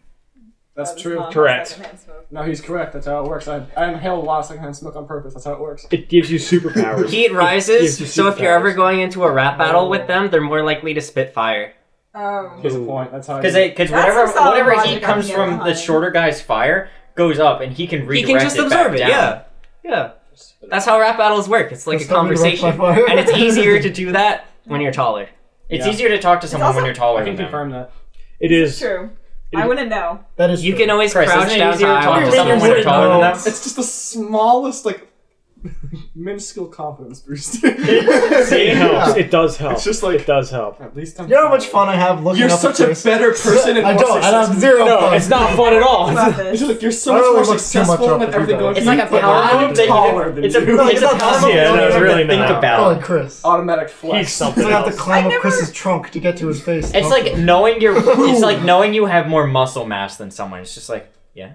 D: That's true.
E: not
B: Correct.
E: secondhand smoke.
D: No, he's correct. That's how it works. I, I inhaled a lot of secondhand smoke on purpose. That's how it works.
B: It gives you superpowers.
C: Heat
B: gives
C: rises,
B: you
C: so if you're ever going into a rap battle with oh. them, they're more likely to spit fire.
E: Oh.
D: Here's a point. That's how.
A: Because because whatever
E: some solid
A: whatever
E: logic
A: heat
E: on
A: comes
E: the
A: from
E: other
A: the shorter guy's fire goes up, and he can
C: He
A: redirect
C: can just
A: it
C: absorb it.
A: down.
C: Yeah. Yeah. That's how rap battles work. It's like
F: Just
C: a
F: don't redirect
C: conversation.
F: my fire.
C: and it's [LAUGHS] easier to do that when you're taller.
A: It's
D: Yeah.
A: easier to talk to someone
E: also-
A: when you're taller
D: I
A: than
D: can
A: them.
D: confirm that.
B: It is.
E: True.
B: It-
E: I wouldn't know.
F: that is
C: You
F: true.
C: can always
A: Chris,
C: crouch
A: isn't it
C: down to
A: easier to talk to someone when you're taller than them?
D: It's just the smallest, like, [LAUGHS] minuscule confidence boost. [LAUGHS]
B: It [LAUGHS] helps. It does help.
D: It's just like-
B: it does help.
D: At least I'm.
F: You know how much fun I have looking
D: You're
F: up
D: such a
F: Chris?
D: better person.
F: I don't. I have zero
B: No,
F: fun.
B: it's not fun at all.
D: It's just like you're so much
F: don't
D: more
F: look too much
D: successful
F: up
D: than everything going.
A: It's like a power
D: I'm taller than
A: it's a,
D: you.
F: No,
A: it's
F: it's
A: a power
F: possible.
A: move
B: Yeah, no,
A: don't
B: it's really
A: think
B: not.
F: Oh,
A: about.
F: like Chris.
D: automatic flex.
B: He's something
F: I have to climb up Chris's trunk to get to his face.
A: It's like knowing your. It's like knowing you have more muscle mass than someone. It's just like yeah.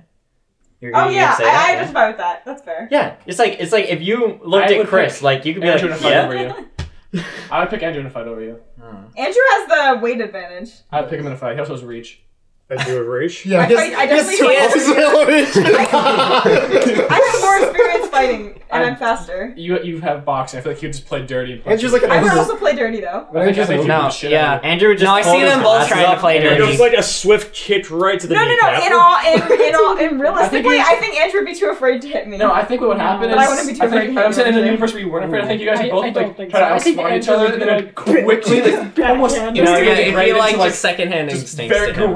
A: You're,
E: Oh
A: you're
E: yeah,
A: say
E: I,
A: that,
E: I
A: yeah?
E: identify with that. That's fair.
A: Yeah, it's like it's like if you looked
D: I
A: at Chris,
D: pick
A: like you could be
D: Andrew
A: like, yeah.
D: over you. [LAUGHS] I would pick Andrew in a fight over you. Hmm.
E: Andrew has the weight advantage.
D: I would pick him in a fight. He also has reach.
B: I do a reach.
F: yeah,
E: I
F: guess,
E: fight- I
F: guess
E: definitely
F: two
E: fight-
F: opposite [LAUGHS]
E: I have more [LAUGHS] experience fighting, and I'm,
D: I'm-
E: faster.
D: You you have boxing. I feel like you would just play dirty. And
F: Andrew's like
E: I would
F: ogre.
E: also play dirty though.
D: I think I think you
C: No,
D: beat the shit out
C: yeah.
D: of you.
A: Andrew just
C: No, I see them both trying to play
A: and
B: It
C: dirty.
B: was like a swift kick right to the
E: No, no, no.
B: kneecap.
E: In all, in, in all, in [LAUGHS] realistically,
D: you-
E: I think Andrew would be too afraid to hit me.
D: No, I think what would happen
E: But
D: is
E: I wouldn't be too afraid to hit
D: I'm saying in the universe where you weren't afraid. I think you guys would both like try to
H: I
D: outsmart each other and
H: be
D: then
H: like-
D: quickly like almost.
C: You know,
D: instantly
C: yeah,
D: get
C: if
D: right
C: you like
D: into like
C: just secondhand
D: just
C: instincts
D: very
C: to him.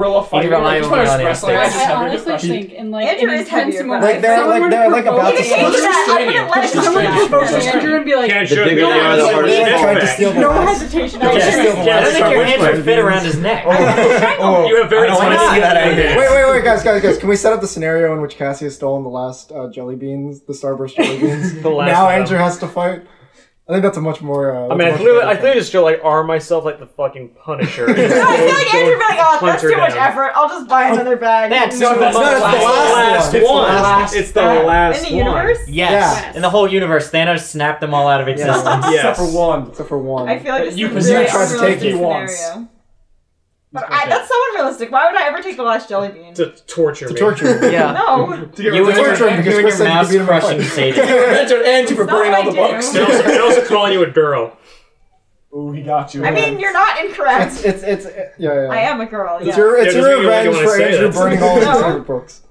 D: Guerrilla fighting. Like, just
C: only
D: when I was wrestling, I just
H: I
D: have
H: honestly think in like
E: Andrew
H: an
E: is heavier,
H: intense
F: Like, they're- like,
H: were to
F: they're, like, about to
H: you,
E: Change
F: Let's.
E: I
D: restrain
E: wouldn't let
D: Let's
E: it come
D: restrain
E: out.
D: you.
H: approach Andrew and be like,
G: The bigger they are, the harder
B: this
G: it is.
F: Trying to
B: back.
H: no hesitation. I
F: Yeah.
H: just-
F: Steal
A: don't think your hands would fit around his neck.
F: Oh, [LAUGHS]
B: You have very
C: I wanna
B: tiny
C: see that
B: hands.
C: angle.
F: Wait, wait, wait, guys, guys, guys! Can we set up the scenario in which Cassie has stolen the last uh, jelly beans, the Starburst jelly beans? [LAUGHS] Now. Andrew has to fight. I think that's a much more. Uh,
B: I mean, I
F: that's a
B: clearly, I
F: better
B: clearly just go like arm myself like the fucking Punisher. [LAUGHS] [LAUGHS]
E: No, I feel like Andrew be like, oh, that's too much
B: down.
E: effort. I'll just buy another bag.
A: That's
B: No,
A: too
B: that's
A: much.
B: not
F: It's the last
B: It's the
F: one.
B: last. It's the last one.
E: In the universe?
A: Yes.
F: Yeah.
A: In the whole universe, Thanos snapped them all out of existence.
B: Yes.
D: Except for one.
F: Except for one.
E: I feel like this
D: You
E: is a
D: possess
E: very
F: tried to take
E: unrealistic
D: you once.
E: Scenario. But I, that's so unrealistic. Why would I ever take the last jelly bean?
B: To torture
F: to
B: me.
F: torture you. [LAUGHS]
A: Yeah.
E: No.
D: To get
A: You
D: rid
A: and
D: of
A: your,
F: torture him
A: you
F: because
A: and
F: Chris
A: your
F: said you
A: mouse
F: could beat him in a
A: crushing
F: fight.
A: Satan.
D: Andrew, Andrew for
E: It's not
D: burning all the
E: I do.
D: books.
B: And also, and also calling you a girl.
D: Ooh, he got you.
E: I mean, you're not incorrect.
F: It's it's it's yeah yeah.
E: I am a girl.
F: It's
E: Yes.
F: your it's
B: Yeah,
F: your
B: doesn't mean you
F: revenge
B: wanna
F: for
B: say
F: Andrew
B: that.
F: burning all his [LAUGHS]
E: No.
F: favorite books.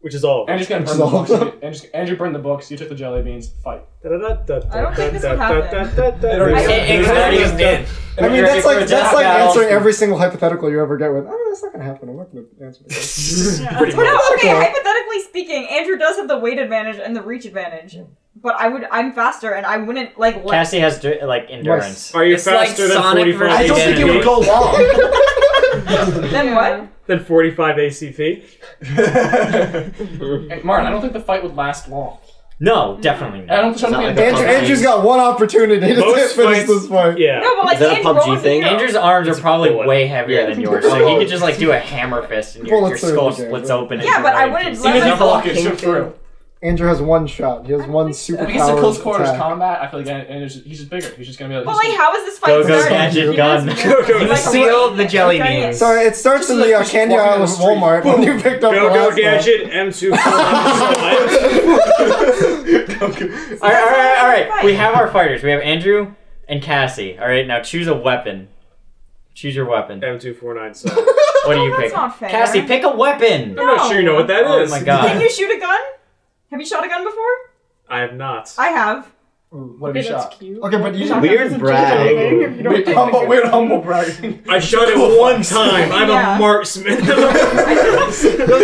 B: Which is all of them.
D: Andrew's gonna burn the books.
F: all-
D: Andrew's, Andrew burned the books. You took the jelly beans. Fight.
E: I don't think this would happen.
D: It
A: It,
D: already-
A: it already.
F: I mean, that's like that's like answering every single hypothetical you ever get with. Oh, that's not gonna happen. I'm not gonna answer this. [LAUGHS]
B: Pretty
E: No,
B: much.
E: okay.
F: Okay.
E: Hypothetically speaking, Andrew does have the weight advantage and the reach advantage, but I would, I'm faster, and I wouldn't like. Let,
A: Cassie has like endurance.
B: Are you
C: It's like
B: faster than
C: Sonic
B: 45
C: versus
D: I don't think it would go [LAUGHS] long.
E: then what? [LAUGHS]
B: Then 45 ACP?
D: Hey, Martin, I don't think the fight would last long.
A: No, definitely
D: I
A: not.
D: don't think
G: like
D: the
F: Andrew,
G: PUBG.
F: Andrew's got one opportunity to
B: Most
F: finish
B: fights-
F: this fight.
B: Yeah.
E: No, but like
G: Is that a
E: Andrew,
G: PUBG
E: what
G: thing?
E: the-
A: Andrew's arms
B: It's
A: are probably
B: bullet.
A: way heavier
G: Yeah.
A: than yours, so he could just like do a [LAUGHS] hammer fist and your,
F: Bullets
A: your
F: are
A: skull
F: the game,
A: splits
F: yeah.
A: open.
E: Yeah,
A: into
E: but I
A: nine
E: wouldn't
A: pieces.
E: let
D: Even if
E: myself-
D: block it, shoot through.
F: Andrew has one shot. He has one super
D: If he gets to close quarters
F: attack.
D: combat, I feel like Andrew's he's just bigger. He's just gonna be like.
E: But
D: just-
E: like, how is this fight
A: Go, go,
E: started?
A: gadget
E: You guys-
A: gun. [LAUGHS]
B: Go, go,
E: like a
C: seal
E: rope-
C: the jelly
E: Okay.
C: beans.
F: So it starts
D: Just
F: in
D: like-
F: the uh, candy aisle
D: down
F: of
D: the street.
F: Walmart when you picked up
B: Go,
F: the
B: go,
F: last one.
B: gadget, M2 [LAUGHS]
A: All right, all right, all right. We have our fighters. We have Andrew and Cassie. All right, now choose a weapon. Choose your weapon.
B: M249
A: What do you pick? Cassie, pick a weapon.
B: I'm not sure you know what that is.
A: Oh my God.
E: Can you shoot a gun? Have you shot a gun before?
B: I have not.
E: I have.
D: Ooh, what have you shot?
F: Okay, but you
G: Weird brag.
D: Weird humble, weird humble bragging.
B: I shot it [LAUGHS] one time. I'm
E: Yeah.
B: a marksman. [LAUGHS]
F: look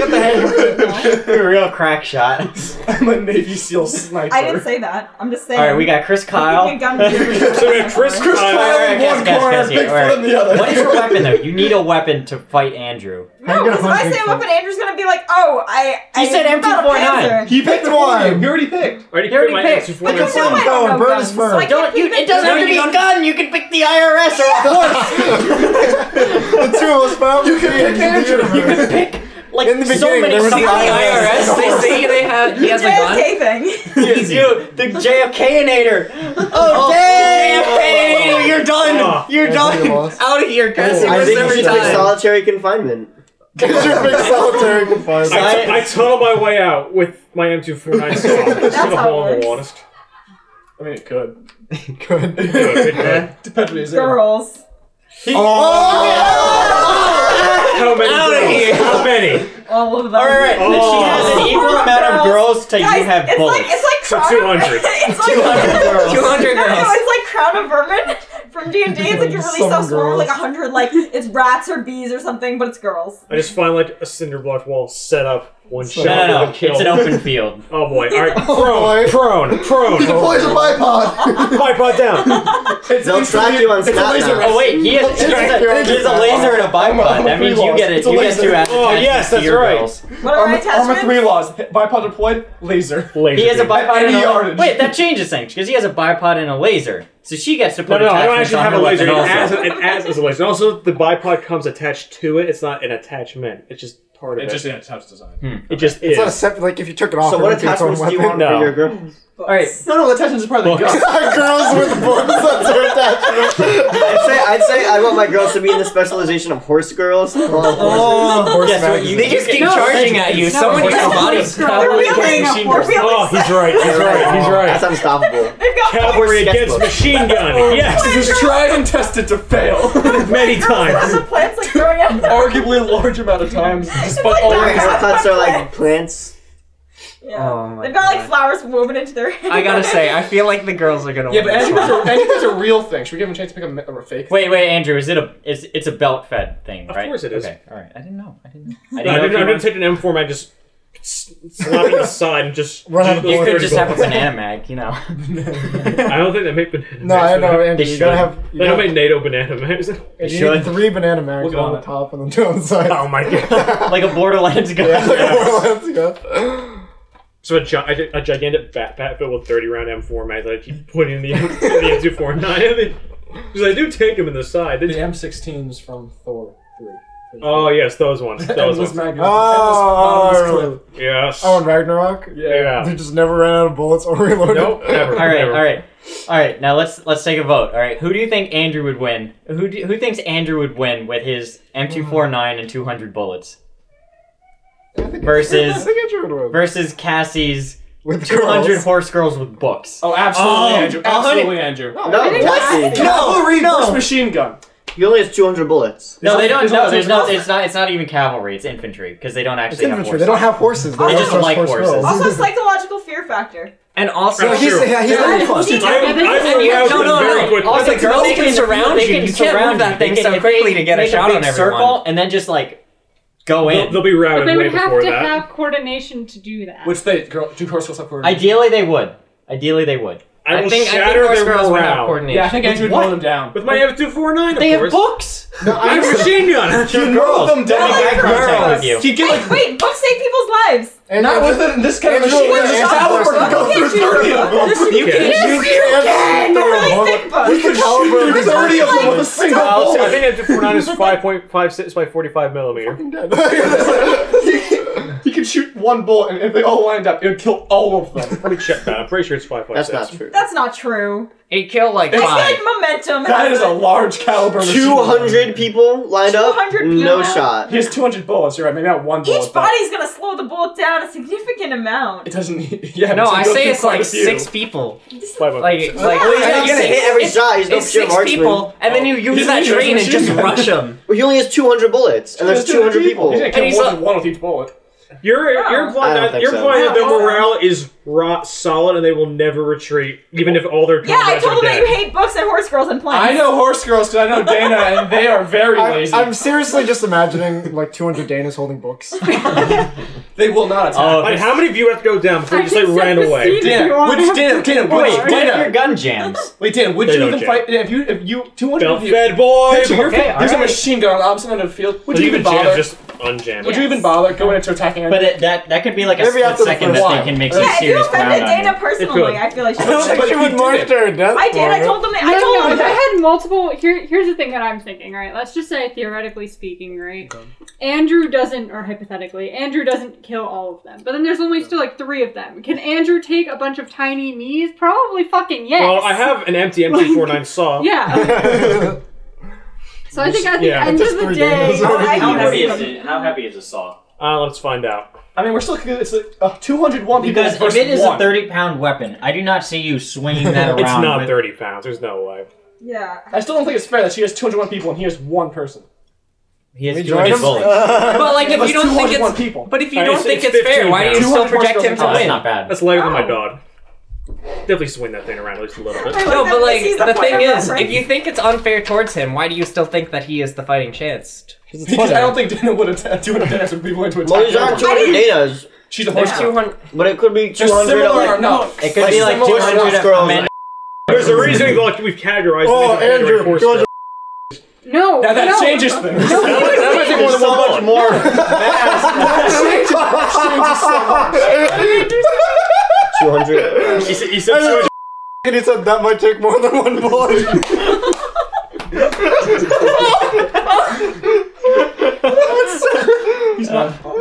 F: at the hand.
A: You're a real crack shot. [LAUGHS]
D: I'm a Navy SEAL sniper.
E: I didn't say that. I'm just saying.
A: All right, we got Chris Kyle.
E: Picking a gun would
B: So we have Chris
E: before.
B: Kyle.
A: All right, all right,
F: in
A: Cassie,
F: one corner,
A: Cassie, Cassie, all
F: Bigfoot in the other.
A: What is your weapon though? You need a weapon to fight Andrew.
E: No,
F: I'm
E: because if I
F: hunt
E: say a
F: Bigfoot.
E: weapon, Andrew's gonna be like, "Oh, I."
A: He
E: I
A: said
E: found a
A: M249.
E: Panzer.
F: He picked one.
D: He
F: one.
D: already picked.
B: I already
A: You already
B: picked my
A: picked.
B: M249.
F: Look at
E: No,
F: him
E: I
F: go
E: don't know
F: burn his
E: guns,
F: fur.
E: so
A: Don't you?
E: pick
A: It doesn't have to be a gun. You can pick the IRS or a [LAUGHS] horse.
F: the two of us found you can pick Andrew.
A: you can pick like
F: In the
A: so many
F: there was the IRS.
A: IRS.
C: They [LAUGHS] say they have. He has a gun.
E: JFK thing. [LAUGHS]
A: He's you, the JFK-inator. Oh, oh JFK! You're done.
B: Oh.
A: You're done.
C: Out of here, Cassie.
G: I
C: wins
G: think you
C: every
G: should pick
C: time.
G: solitary confinement.
F: Get your big solitary confinement.
B: I, t- I tunnel my way out with my M249 [LAUGHS] saw. Just
E: That's
B: with a
E: how it
B: hole in the wall.
E: works.
B: Just-
D: I mean, it could. [LAUGHS]
F: Good.
D: Depends what he's in.
E: Girls. Oh! [LAUGHS]
B: How many
C: Outta
B: girls?
C: here.
B: How many?
E: All of them.
A: All right,
B: Oh.
A: she has an oh. equal amount of girls to
E: Guys,
A: you have
E: it's
A: bullets.
E: like it's like [LAUGHS]
B: So
E: Crown of-
B: 200. [LAUGHS]
E: it's like
A: 200 [LAUGHS] girls.
C: 200
E: No, no, it's like Crown of Vermin from D and D. It's like you release
F: Some
E: a swarm of like hundred, like it's rats or bees or something, but it's girls.
B: I just find like a cinder block wall set up, one
F: So-
B: shot
A: no, no, no.
B: kill.
A: It's an open field. [LAUGHS]
B: Oh boy! All right, [LAUGHS] oh,
F: boy.
B: prone, prone, prone.
F: He deploys a oh. bipod. [LAUGHS]
B: Bipod down.
D: It's
G: They'll track you on
D: it's a
G: Snap
D: laser
A: Oh wait, he has, he has, a, he has a laser and a bipod. That means you get it. You get
D: laser.
A: two
B: Oh,
A: attachments
B: yes,
A: to
B: that's
A: your
B: right.
A: girls.
E: What are
D: Armor,
E: my
D: armor
E: attachments?
D: three laws. Bipod deployed. Laser.
B: Laser
A: He has a
B: beam.
A: bipod
D: Any
A: and a
D: yardage.
A: Wait, that changes things because he has a bipod and a laser. So she gets to
B: No,
A: put
B: no, I don't
A: attachments
B: actually
A: on
B: have
A: her
B: a laser. It
A: weapon
B: adds, it adds as a laser. And also, the bipod comes attached to it. It's not an attachment. It's just part of
D: It
B: it.
D: just yeah, it's how it's designed.
B: it just
F: It's not a
B: is.
F: separate, like if you took it off.
G: So
F: it
G: what
F: would be its own
G: attachments do you
F: weapon.
G: want
B: No.
G: for your girl?
A: All right.
D: No, no, the attachments are part of the
B: Books.
D: gun.
F: Girls with books. That's their attachment.
G: I'd say I'd say I want my girls to be in the specialization of horse girls.
A: Oh,
F: Horse
A: yes, what you,
C: They just keep
A: No,
C: charging at you. Someone
A: horse
C: use
A: girls.
C: body
E: They're
C: power.
E: wheeling up. They're wheeling
B: Oh, he's right. He's right. He's right.
G: That's unstoppable.
E: They've got
B: Cavalry against machine gun. [LAUGHS] Yes,
D: This is tried and tested to fail. [LAUGHS]
B: many times.
E: the plants like growing out.
D: Arguably a large amount of times, despite
E: like
D: all
E: that.
G: Their
D: your
G: haircuts are like plants.
E: Yeah.
C: Oh my
E: They've got like
C: God.
E: flowers woven into their.
C: I gotta say, I feel like the girls are gonna
D: Yeah,
C: win.
D: but
C: this
D: Andrew,
C: one.
D: that's a, Andrew, that's a real thing. Should we give him a chance to pick a, a fake?
A: Wait, wait, Andrew, is it a? It's it's a belt fed thing,
B: Of
A: right?
B: course it is.
A: Okay, all right. I didn't know. I didn't [LAUGHS] know. I
B: I
A: didn't know. if
B: didn't,
A: you
B: I didn't
A: wanted-
B: take an M4. I just s- slap it aside and just.
F: Run out of
A: You could just have a banana mag, you know. [LAUGHS]
B: I don't think they make banana.
F: No, I know, Andrew.
A: They
F: You gotta
A: should.
F: have. You
B: They don't
F: gotta,
B: make NATO banana mags.
F: you
A: should.
F: need three banana mags,
D: Look
F: one on
D: on
F: the
D: it.
F: top and then two on the side.
B: oh my god. [LAUGHS]
A: like a Borderlands gun.
F: Yeah, like Borderlands gun.
B: So a, gi- a, a gigantic backpack filled with 30 round M4 mags that I keep putting in the, in the M249. And then, because I do take them in the side. They
D: The
B: just-
D: M16s from Thor 3.
B: Oh, yes, those ones. [LAUGHS] Those ones.
D: mag-
F: Oh,
D: endless clip.
B: Yes.
F: Oh, and Ragnarok?
B: yeah. yeah.
F: They just never ran out of bullets or [LAUGHS] reloaded.
B: Nope, never.
A: All right,
B: never.
A: all right, all right. Now let's let's take a vote. All right, who do you think Andrew would win? Who do, who thinks Andrew would win with his M249 and 200 bullets Versus- [LAUGHS]
F: I think Andrew would win.
A: versus Cassie's
F: With
A: 200
F: girls.
A: horse girls with books?
D: Oh, absolutely,
A: Oh,
D: Andrew. Absolutely, Andrew.
G: No,
E: think
G: Cassie.
E: that's-
D: Cavalry
A: no.
D: versus machine gun.
G: He only has 200 bullets.
A: No, they don't.
D: There's
A: No,
D: no-
A: there's
D: there's
A: no.
D: no-
A: It's not. It's not even cavalry. It's infantry because they don't
F: It's
A: actually have
F: infantry.
A: horses.
F: They don't have horses. They
E: I
F: just
E: just
F: have
A: like
F: horse
A: horses.
F: girls.
E: Also, psychological fear factor.
C: And also,
B: That's
F: he's,
B: true.
F: yeah, he's
D: Yeah,
F: really
D: yeah,
F: fun.
D: yeah.
B: I,
C: And
B: I
C: you-
B: aroused
C: no,
B: them
C: no,
B: very
C: no.
B: quickly.
C: Also,
A: They can-
C: girls
A: they
C: can
A: can-
C: surround
A: they
C: you.
A: can
C: You can't
A: surround
C: move that thing so quickly to get a shot
A: big
C: on everyone.
A: circle and then just like go
B: They'll,
A: in.
B: they'll be
H: But
B: routed
H: they
B: way
H: would have to
B: that.
H: have coordination to do that.
D: Which they, girl, do horse girls have coordination?
A: Ideally, they would. Ideally, they would.
B: I will
C: think, I think
B: shatter their
C: girls
B: morale.
D: Yeah, I think Andrew would
A: What?
D: blow them down.
B: with my M249. Of
A: They have books.
F: No,
B: I have a machine gun.
A: You're
F: girls.
A: them
E: They're
A: down.
E: like
A: Eye contact with you.
D: He
E: Wait,
D: like
E: wait, books save people's lives.
F: And
D: not with it in this kind of machine.
F: would
D: There's a caliber
F: answered
D: go
E: You
D: through
E: can't shoot
D: 30 of them.
E: Yes, you
B: You
E: can.
B: can.
E: You can. They're really thick books.
F: What's the caliber of these
D: 30 of them with a single
B: Uh, so I think M249 is 5.56 by 45 millimeter.
D: He could shoot one bullet, and if they all lined up, it would kill all of them.
B: Let me check that. I'm pretty sure it's 5.6.
G: That's not true.
E: That's not true.
C: It killed like
E: I feel
C: five.
E: like momentum.
D: That
E: has
D: is a large caliber machine.
G: 200 people lined up?
E: 200
G: No shot.
D: He has 200 bullets, you're right, maybe not one bullet.
E: Each body's gonna slow the bullet down a significant amount.
D: It doesn't. Yeah,
C: No,
D: it's gonna
C: I say
D: through
C: it's
D: quite
C: like
D: a few.
C: six people.
B: Five
C: Like, like
G: Well, he's not gonna hit every
C: it's-
G: shot. He's no
C: it's
G: pure
C: six
G: marksman.
C: people, and then you use
D: He's
C: that
D: a
C: train and just
D: gun.
C: rush them.
G: Well, he only has 200 bullets, and there's 200 people.
D: He's gonna
C: And
D: kill
C: he's
D: more
C: like-
D: than one with each bullet.
B: You're, you're implying, that,
G: think
B: you're
G: so.
B: implying that their morale is rock solid and they will never retreat, even if all their
E: Yeah, I told
B: are
E: him that
B: dead.
E: you hate books and horse girls and planes.
D: I know horse girls because I know Dana, [LAUGHS] and they are very
F: I'm,
D: lazy.
F: I'm seriously just imagining like 200 Danas holding books. [LAUGHS]
D: They will not attack.
A: Oh,
B: Like, how many of you have to go down before
H: I
B: you just like
H: can
B: ran away?
H: scene if you
D: Dana, which Dana, Dana,
A: Wait,
D: which
A: what your gun jams?
D: Wait, Dana, would
B: They
D: you even
B: jam.
D: fight? If you, if you, 200
B: Belt
D: of you,
B: fed boy!
D: picture
A: Okay,
D: there's a machine gun on the opposite end of the field. Would you
B: even
D: even bother?
B: just unjam.
D: Would you even bother going into attacking?
A: But it, that that could be like a
F: Maybe
A: split
F: after the
A: second
F: first
A: that
D: one.
A: they can make
D: Yeah,
A: some
E: Yeah, if you
A: serious
E: offended
A: ground on
E: Dana personally. I feel like she
F: I don't think she would
D: did
F: march to her death.
E: I did. I told them. I
H: No,
E: told
H: no,
E: them
H: if I
E: that.
H: had multiple, here, here's the thing that I'm thinking. All right, let's just say theoretically speaking, right? Andrew doesn't, or hypothetically, Andrew doesn't kill all of them, but then there's only still like three of them. Can Andrew take a bunch of tiny me's? Probably fucking yes.
B: Well, I have an empty M249 [LAUGHS] saw. [LAUGHS]
H: Yeah. So I think at the
B: Yeah.
H: end
F: Just
H: of the
F: three
H: day,
F: Danas.
A: How
E: can
A: heavy is
E: them.
A: it? How heavy is a saw?
B: Uh, let's find out.
D: I mean, we're still. It's like uh, 201 people
A: Because if
D: versus
A: it is
D: one.
A: a thirty-pound weapon, I do not see you swinging that [LAUGHS] around.
B: It's not
A: with-
B: 30 pounds. There's no way.
E: Yeah.
D: I still don't think it's fair that she has 201 people and he has one person.
A: He has
F: We
A: two
F: join
A: hundred
F: him?
A: bullets. [LAUGHS]
C: But like, if
D: That's
C: you don't think
D: 201
C: it's,
D: people.
C: but if you don't
B: it's-
C: think
B: it's
C: it's fair,
B: 15
C: why do you
B: pounds.
C: still
D: 200
C: project him to
A: Oh, that's
C: win?
A: not bad.
B: That's lighter than my
E: Oh.
B: dog. Definitely swing that thing around at least a little bit.
C: No, but like the thing is, if you think it's unfair towards him, why do you still think that he is the fighting chance?
F: It's
D: Because
F: funny.
D: I don't think Dana would attack 200 Danas if people went to attack.
G: Well, these aren't 200 Danas,
D: She's a
C: There's
D: horse.
C: two hundred.
G: but it could be
D: They're
G: 200
D: similar
G: like,
D: enough.
A: It could
G: Like
A: be like two hundred
G: horse girls.
A: men.
B: There's a reason like, we've categorized
F: Oh,
B: these as
F: Andrew,
B: horse
F: 200
H: no,
D: Now that
H: no.
D: changes things. [LAUGHS]
B: That might- [LAUGHS] that might take more
G: There's
B: than
G: so
B: one
G: much
B: bullet.
G: more. Two hundred.
B: He said, he said so-
F: And he said that might take more than one bullet. [LAUGHS]
D: He's not.
A: All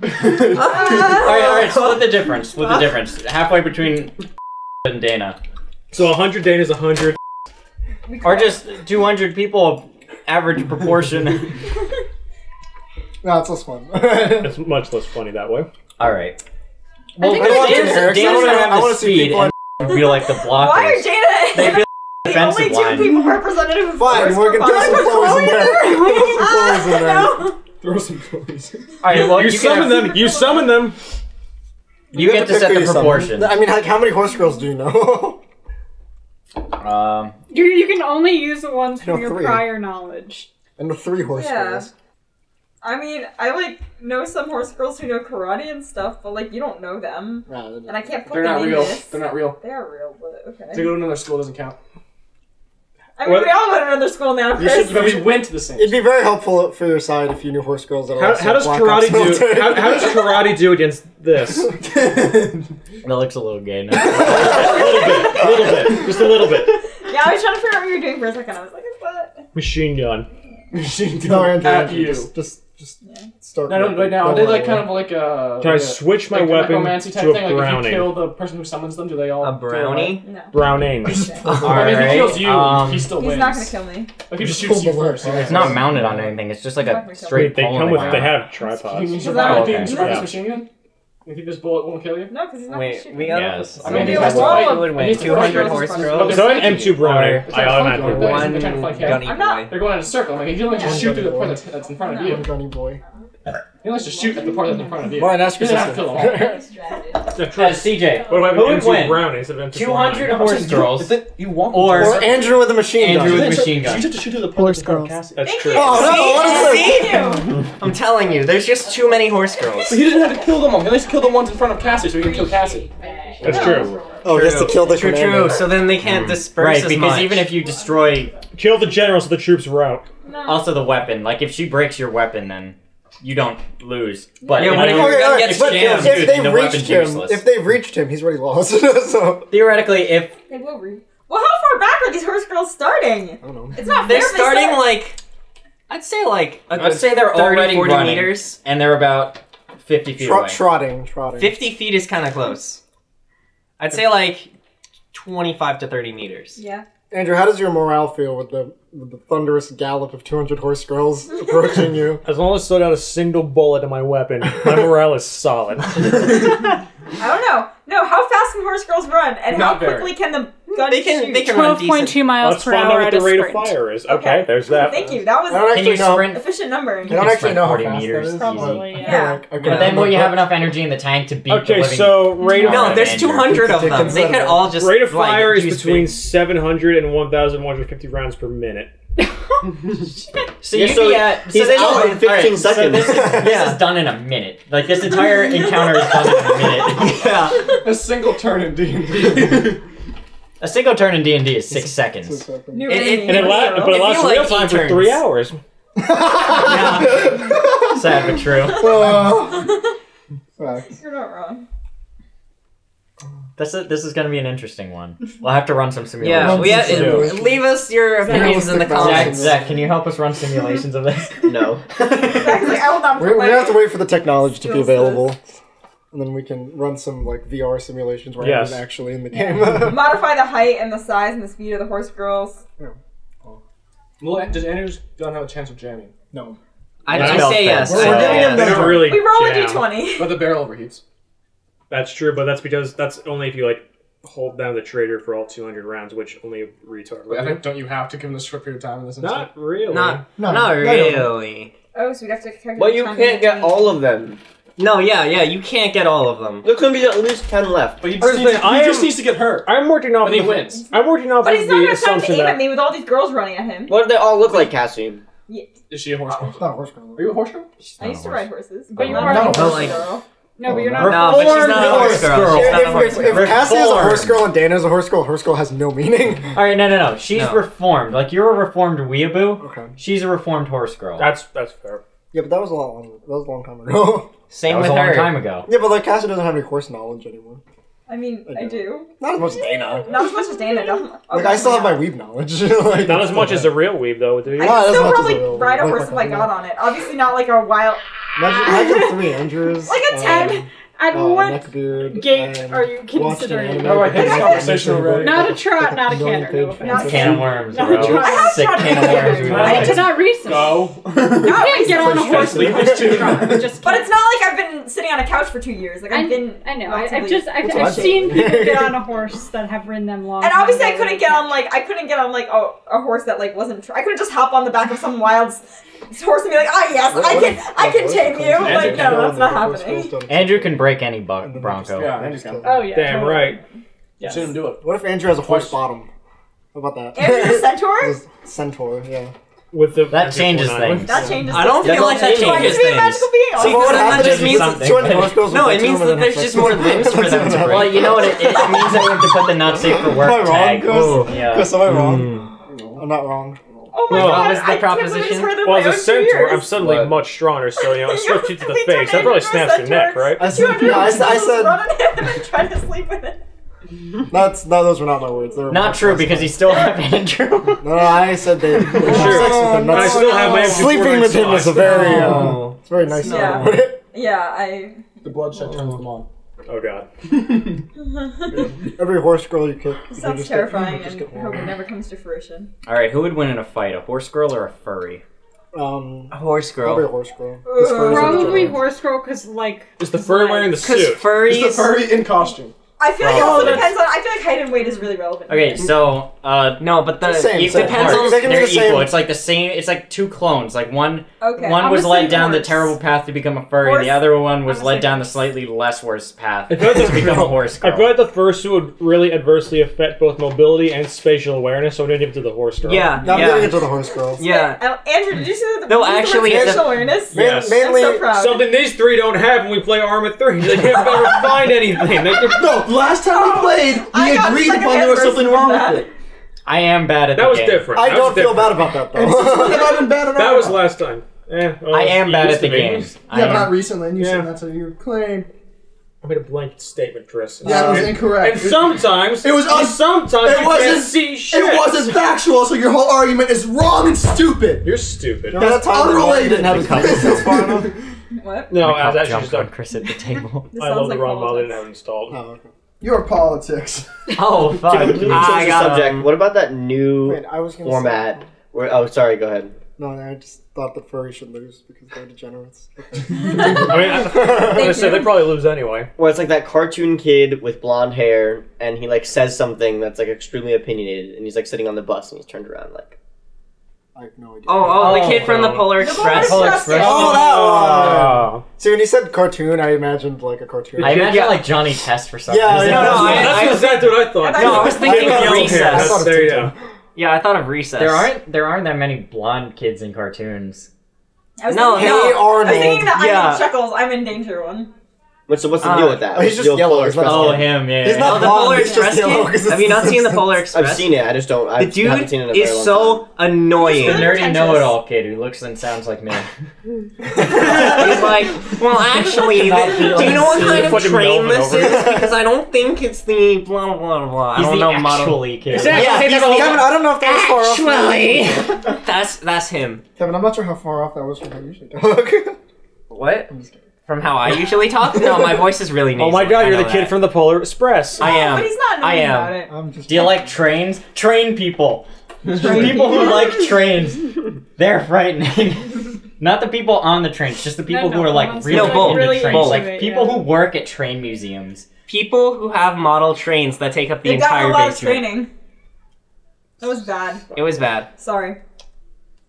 A: right, all right. Split the difference. Split the difference. Halfway between and Dana,
B: so 100 Dana is 100.
A: or just two hundred people average proportion.
F: no, it's less fun.
B: It's much less funny that way.
A: all right.
H: I think
F: I
H: it's
F: want
A: Dana's,
F: to- Eric, I
A: Dana's
F: wanna-
A: gonna
F: I
A: have the
F: wanna see
A: speed
F: people
A: and feel like the blockers.
E: Why are Dana
A: They feel
E: the only two
A: line.
E: people representative of
F: Fine, we're gonna [LAUGHS] throw some Chloe's in there. Throw some Chloe's in there.
D: Throw some Chloe's.
A: All right. Well,
B: You,
A: you,
B: summon
A: have,
B: them. You summon them.
A: You get to
F: pick
A: set the
F: you summon.
A: proportion.
F: I mean, like, how many horse girls do you know?
A: Um.
H: You, you can only use the ones from your
F: three.
H: prior knowledge.
F: and the three horse
E: Yeah.
F: girls.
E: I mean, I like know some horse girls who know karate and stuff, but like you don't know them,
F: Nah,
E: and I can't put
D: They're
E: them
D: not
E: in
D: real.
E: this.
D: They're not real.
E: They are real, but okay.
D: To go to another school doesn't count.
E: I mean,
B: What-
E: we all go to another school now,
F: You
E: Chris.
F: should-
D: But we went to the same.
F: It'd be very helpful for your side if you knew horse girls that are
B: How,
F: also
B: how does
F: Black
B: karate
F: Ops
B: do?
F: military.
B: How, how does karate do against this? [LAUGHS]
A: That looks a little gay now. [LAUGHS]
B: A little bit, a little bit, just a little bit.
E: yeah, I was trying to figure out what you were doing for a second. I was like, is that?
B: Machine gun.
F: no, Andrew,
D: At
F: Andrew,
D: you.
F: Just, just, just start.
D: No, no, right now, are they like kind of like a.
B: Can I
D: like a-
B: switch my
D: like a
B: weapon
D: necromancy type
B: to a
D: thing? Like if you
B: browning?
D: kill the person who summons them, do they all
C: A brownie?
E: No.
B: Browning.
D: away? [LAUGHS] I mean, if he kills you,
A: um,
D: he still
E: He's
D: wins.
E: not gonna kill me.
D: Like he just shoots you
F: the lever.
D: first.
A: It's not mounted on anything. It's just like a
B: Wait,
A: straight
B: they
A: pole
B: come
A: the
B: with.
A: ground.
B: They have
D: You
B: tripods.
D: can
E: survive
D: survive
A: okay.
D: being survive
B: Yeah.
D: this machine gun? You think this bullet won't kill you?
E: No, because he's not gonna
C: Wait,
E: shoot
C: we
E: me.
C: got.
A: Yes.
D: I mean,
C: who
D: he has to fight-
C: would win? Two hundred
D: fight
C: horse
D: those
C: girls.
B: So an M2 Browning.
D: It's
B: I
D: like
B: automatically
D: flank
B: win.
D: They're
C: One
D: trying to flank him.
C: gunny
E: I'm not-
C: boy.
D: They're going in a circle. Like, he doesn't just shoot through the part that's, that's in front of you.
F: I'm Gunny boy.
D: He only to shoot at the part that's in front of you.
F: Brian, ask
D: He doesn't have to kill them all.
F: sister.
A: Uh, CJ,
B: What do I have
A: who
B: an
A: would
B: M2
A: win?
B: Browning instead of M2
A: Two hundred horse girls
D: You want
A: or
F: or Andrew with a machine
A: Andrew
F: gun.
A: with machine gun.
D: to shoot through the
I: Horse girls.
B: That's
E: Thank
B: true.
E: you.
F: Oh, no, what is
C: See?
E: Thank you.
C: I'm telling you, there's just too many horse girls.
D: But he doesn't have to kill them all. He only has to kill the ones in front of Cassie so he can kill Cassie.
B: That's true.
F: Oh, he has to kill the
C: True,
F: commander.
C: true. So then they can't disperse
A: Right,
C: as
A: because
C: much.
A: even if you destroy
B: Kill the general so the troops rout.
E: No.
A: also the weapon, like if she breaks your weapon, then you don't lose. But
C: Yeah,
A: if
C: what if
A: you-
C: your gun
F: Okay,
C: gets
F: but
C: jammed?
F: if they
A: the
F: reached
A: weapon's
F: him,
A: useless.
F: if they've reached him, he's already lost. [LAUGHS] so
A: theoretically, if
E: They will read. Well, how far back are these horse girls starting?
F: I don't know.
E: It's not
C: They're
E: fair. if they
C: starting
E: start-
C: like, I'd say like a
A: I'd
C: good
A: say they're
C: 30,
A: already
C: 40
A: running.
C: meters.
A: and they're about fifty feet
F: Trot,
A: away.
F: trotting, trotting.
C: 50 feet is kind of close. I'd say like 25 to 30 meters.
E: Yeah.
F: Andrew, how does your morale feel with the with the thunderous gallop of 200 horse girls approaching you? [LAUGHS]
B: As long as I slow down a single bullet in my weapon, my morale is solid. [LAUGHS]
E: I don't know. No, how fast can horse girls run, and how
D: Not very.
E: quickly can the gun
C: They can
E: shoot?
C: they can run
H: Twelve point
C: decent.
H: two miles
B: Let's
H: per
B: find out
H: hour
B: what
H: at
B: the
H: a
B: rate of
H: sprint.
B: fire is. Okay,
E: Okay.
B: there's that.
E: Thank you. That was
F: I don't
A: Can you
F: actually know.
A: sprint?
E: efficient numbering.
F: I don't
A: can
F: actually
A: sprint
F: know how
A: 40
F: fast
A: meters
F: that is.
H: Probably,
F: but-
H: yeah.
F: like,
A: But then will you have enough energy in the tank to beat the
B: Okay,
A: living
B: so rate of
C: No,
A: Alright,
C: there's
A: Andrew.
C: 200 of them. They could all just
B: rate of
C: like,
B: fire is
C: use
B: between
C: big-
B: 700 and 1,150 rounds per minute. [LAUGHS]
A: So
G: Yeah,
A: you'd
G: so
A: be at
G: he's
A: so this
G: out
A: is-
G: in 15
A: alright, So
G: seconds.
A: this, is, this
C: Yeah.
A: is done in a minute. Like this entire encounter is done in a minute. [LAUGHS]
C: Yeah. [LAUGHS]
D: A single turn in D&D.
A: A single turn in D and D is six seconds.
E: New
C: It- it-
E: enemy.
B: And it, la- but it lasts
C: you,
B: real time for three
C: turns.
B: hours. [LAUGHS]
A: Sad but true. [LAUGHS]
F: Uh, Facts.
E: You're not wrong.
A: This is this is gonna be an interesting one. We'll have to run some
C: Yeah,
A: simulations.
C: we have, leave us your opinions in the
F: Realistic
A: Zach,
C: comments.
A: Zach, can you help us run simulations of this? [LAUGHS]
G: No.
E: Exactly. I will not
F: We, we have to wait for the technology to be
E: Skills
F: available. And then we can run some like VR simulations where
B: Yes.
F: I'm actually in the game. [LAUGHS]
E: modify the height and the size and the speed of the horse girls.
D: Well, does Andrews don't have a chance of jamming?
F: no.
C: I,
A: Yeah.
C: I say yes.
F: We're
C: I
F: giving him
C: yes.
F: The-
B: really
E: We roll a
B: jam.
E: d20.
D: But the barrel overheats.
B: That's true, but that's because that's only if you like hold down the trigger for all 200 rounds, which only a retard.
D: Wait, I
B: do.
D: think don't you have to give him this short period of time in this instance?
B: Not really.
C: Not,
F: No,
C: not
F: no, no.
C: really.
E: Oh, so we'd have to calculate
G: But you can't get all of them.
C: No, yeah, yeah, you can't get all of them.
G: There could be at least 10 left.
D: But he just, needs,
B: saying, I
D: he just
B: am-
D: needs to get hurt.
B: I'm working off.
D: But he
B: of-
D: wins. [LAUGHS]
B: I'm working off
E: But he's not
B: the
E: gonna have time to aim
B: that
E: at me with all these girls running at him.
G: What if they all look like Cassie?
D: Is she a horse girl?
F: It's not a horse girl.
D: Are you a horse girl?
E: I used to ride horses,
H: But you are
E: not
F: a
E: a
F: horse
E: horse
C: girl.
E: girl.
H: No, but you're not.
C: No, but she's not a horse
A: Reformed
C: girl. She's not a
F: If,
C: horse
F: if, if
C: girl.
F: Cassie is a horse girl and Dana is a horse girl, horse girl has no meaning. [LAUGHS]
A: All right, no, no, no. She's
C: No.
A: reformed. Like you're a reformed weeaboo.
F: Okay.
A: She's a reformed horse girl.
B: That's that's fair.
F: Yeah, but that was a long, that was a long time ago. [LAUGHS]
C: Same
A: that was
C: with
A: a long
C: her.
A: time ago.
F: yeah, but like Cassie doesn't have any horse knowledge anymore.
E: I mean,
F: I
E: I
F: do.
E: do.
F: Not as much as Dana. [LAUGHS]
E: Not as much as Dana doesn't. [LAUGHS]
F: Like I still have my weeb knowledge. [LAUGHS] like,
B: Not as much as a real weeb though, do you?
E: I
F: Not
E: can
F: as
E: still
F: much as
E: probably
F: a
E: ride a horse if I
F: a-
E: got on it. Obviously, not like a wild.
F: Imagine, imagine three Andrews.
H: Like a 10. At
F: uh,
H: what
F: neckbeard,
H: gate
F: and
H: are you considering?
D: Oh, I hate this conversation already.
H: Not a trot, not a canter. No
F: page.
E: Not
A: Can of worms,
H: No,
A: bro.
H: I
E: have
A: Sick
E: tried
A: can of worms.
E: do
A: we
E: that.
H: not recent.
D: Go.
H: You [LAUGHS] can't get on a horse.
D: Leave
H: without
D: these two.
H: a trot. Just
E: But it's not like I've been sitting on a couch for two years. Like
H: I,
E: I've been.
H: I know. I, I've just I've, I've seen people get on a [LAUGHS] horse that have ridden them long.
E: And obviously, I couldn't get on like I couldn't get on like a, a horse that like wasn't. I couldn't just hop on the back of some wild s- horse and be like, ah yes,
F: What-
E: I can
F: if-
E: I can
F: what
E: tame you.
F: comes-
E: Like no, that's not happening.
A: Andrew can break any buck bronco.
D: Yeah, Andrew's
H: Oh yeah.
B: Damn
H: totally.
B: right.
H: Yes.
D: Seen him do it.
F: What if Andrew has a horse bottom? How about that?
E: Andrew's a [LAUGHS] centaur.
F: Centaur, yeah.
B: With the
A: That changes things.
E: That changes.
C: I don't
E: things.
C: feel like that
E: Do I get
C: changes
E: to
C: things.
E: magical being?
C: See,
E: Oh,
F: what
C: then that just means
A: something.
F: 200
C: No, it means that there's just more limbs for them to break. [LAUGHS]
A: Well, you know what? It, it means that we have to put the not safe for work
F: Am I wrong,
A: tag.
F: Chris?
A: Yeah.
F: Chris, am I wrong?
A: Mm.
F: I'm not wrong.
E: Oh my
B: Well,
E: god,
C: what was the
E: I can't believe it's heard of
B: Well,
E: my
B: as a
E: own
B: centaur, I'm suddenly
G: What?
B: much stronger, so you know, switch you to the
E: We
B: face.
E: turned
B: That probably
E: into a
B: snaps your neck,
E: centaur.
B: right?
F: I said, no, I, said- I said,
E: run on him and try to sleep with it. [LAUGHS]
F: that's, no, those were not my words. They were
A: Not
F: much
A: true
F: less
A: because
F: than-
A: you still have Andrew. [LAUGHS]
F: No, no, I said they. they have
B: Sure.
F: sex with him.
B: And I
F: That's-
B: still have my
F: Sleeping with him is a very, [LAUGHS] uh, it's very nice.
E: Yeah.
F: to
E: Yeah, I.
D: The bloodshed turns them on.
B: Oh god. [LAUGHS]
F: Every horse girl you kick. you
E: Sounds
F: just get-
E: terrifying
F: you just
E: and
F: get
E: hope it never comes to fruition.
A: All right, who would win in a fight, a horse girl or a furry?
F: Um,
C: A horse girl.
F: probably a
C: girl.
F: horse girl. 'Cause furries are
H: Probably horse girl, because like
B: Is the furry wearing the suit?
C: furries.
D: It's the furry in costume.
E: I feel like it
A: Oh,
E: also
A: that's-
E: depends on. I feel like height and weight is really relevant.
A: Okay, so uh,
C: No, but the
F: Same,
A: it
F: same.
A: depends
F: They
A: on
F: can be
A: they're
F: the same-
A: equal. It's like the same. It's like two clones. Like one
E: Okay.
A: one
E: I'm
A: was
E: gonna
A: led
E: say
A: down the
E: horse.
A: terrible path to become a furry.
E: Horse-
A: The other one was
E: I'm gonna
A: led
E: say
A: down the
E: horse.
A: slightly less worse path
B: I
A: to
B: feel like the-
A: become a horse
B: I
A: girl.
B: feel like the first two would really adversely affect both mobility and spatial awareness, so I'm gonna give it to the horse girl.
C: yeah,
F: No, I'm
C: yeah.
F: giving it to the horse girls.
C: Yeah.
E: Uh, Andrew, did you see the
C: No,
E: use the word
C: actually, the-
E: spatial awareness?
F: Ma-
B: Yes.
F: Mainly,
E: I'm so proud.
B: Something these three don't have when we play Arma 3. They can't better [LAUGHS] find anything. They can-
D: No, last time we played, we
E: I
D: agreed upon there was something wrong
E: that.
D: with it.
A: I am bad at
B: that
A: the
B: was
A: game.
B: different.
F: I
B: That
F: don't feel
B: different.
F: bad about that though.
D: we haven't been bad at
B: That
D: all.
B: was last time. Eh, well,
A: I am bad at the
B: to be.
A: game. I
D: Yeah, but
A: am.
D: not recently, and you
B: Yeah.
D: said that's your claim.
B: I made a blanket statement, Chris.
D: Yeah, it was incorrect.
B: And sometimes,
D: It was
B: and
D: un-
B: sometimes
D: it wasn't-
B: can't see shit.
D: It wasn't factual, so your whole argument is wrong and stupid.
B: You're stupid.
F: Remember that time
D: unrelated.
F: didn't have his pencils far enough?
E: What? [LAUGHS]
B: No, I was actually
A: jumped
B: just
A: on. Chris at the table. [LAUGHS]
B: I love
E: like
B: the wrong model. I didn't have installed.
F: Oh, okay.
D: Your politics. [LAUGHS]
A: oh fuck!
G: Dude, we changed
C: I
G: the
C: got
G: subject.
C: him.
G: What about that new
F: Wait, I was gonna
G: format?
F: Say,
G: Where, oh, sorry. Go ahead.
F: no, I just thought that furry should lose because they're degenerates. [LAUGHS]
B: I mean, I, like [LAUGHS] I said,
E: you.
B: they probably lose anyway.
G: Where it's like that cartoon kid with blonde hair, and he like says something that's like extremely opinionated, and he's like sitting on the bus, and he's turned around like.
F: I have no idea.
C: Oh, oh, the
A: Oh,
C: kid from the
B: no.
C: Polar
E: The Polar
C: Express.
A: Polar
E: Express.
A: Express.
F: Oh, that oh. one!
B: Oh.
F: See, when you said cartoon, I imagined like a cartoon.
A: I imagine
C: Yeah.
A: like Johnny Test for some
F: Yeah,
A: reason.
F: yeah.
C: No, no, I-
B: that's exactly what I thought.
C: No, I was thinking
F: I
C: of
F: thought-
C: Recess.
F: I of
B: There you go.
C: Yeah, I thought of Recess.
A: There aren't there aren't that many blonde kids in cartoons.
E: I was
C: No,
E: thinking,
C: no.
F: Hey
E: I was thinking
F: Arnold.
E: that
C: Yeah.
E: I'm in Chuckles. I'm in danger one.
G: What's the, what's the
C: Uh,
G: deal with that?
F: oh, he's
G: What's the
F: just
G: deal with
F: yellow,
G: Polar
F: he's not
G: Express?
A: Oh,
G: kid?
A: him, yeah.
F: He's
A: yeah.
F: not
C: Oh, the
F: blonde,
C: Polar
F: he's just
C: Express
F: yellow
C: kid?
F: 'cause
C: Have you not
F: it's-
C: seen the [LAUGHS] Polar Express?
G: I've seen it. I just don't. I
C: The
G: haven't
C: dude
G: seen it in a very
C: is
G: long
C: so
G: time.
C: annoying.
A: the
E: He's
A: nerdy
E: pretentious.
A: know-it-all kid who looks and sounds like me. [LAUGHS]
C: He's like, well, actually, [LAUGHS]
F: Cannot
C: th-
F: be
C: do you know what
F: unseen.
C: kind of
B: Fucking
C: train
B: Melvin
C: this
B: over
C: is? Because I don't think it's the blah blah blah. I
A: He's
C: don't
A: the
C: know model.
A: actually kid.
B: Exactly.
C: Yeah, he's
B: that's all-
F: Kevin, I don't know if that was far off.
C: Actually, that's that's him.
F: Kevin, I'm not sure how far off that was from how you usually talk.
C: What?
F: I'm just kidding.
C: From how I usually talk? No, my voice is really nasally.
B: Oh my god, you're the kid
C: that.
B: from the Polar Express.
C: I am.
E: But he's not
C: I am.
E: about it.
F: I'm just.
A: Do you like trains? Train people. people who like trains. They're frightening. [LAUGHS] Not the people on the trains, just the people
H: No,
A: who
H: no,
A: are like
H: honestly,
A: really
C: like,
A: into
C: really
A: trains. Like
H: it,
A: people
H: yeah.
A: who work at train museums.
C: People who have model trains that take up the
E: They've got
C: entire
E: a lot
C: basement.
E: of training. That was bad.
C: It was bad.
E: Sorry.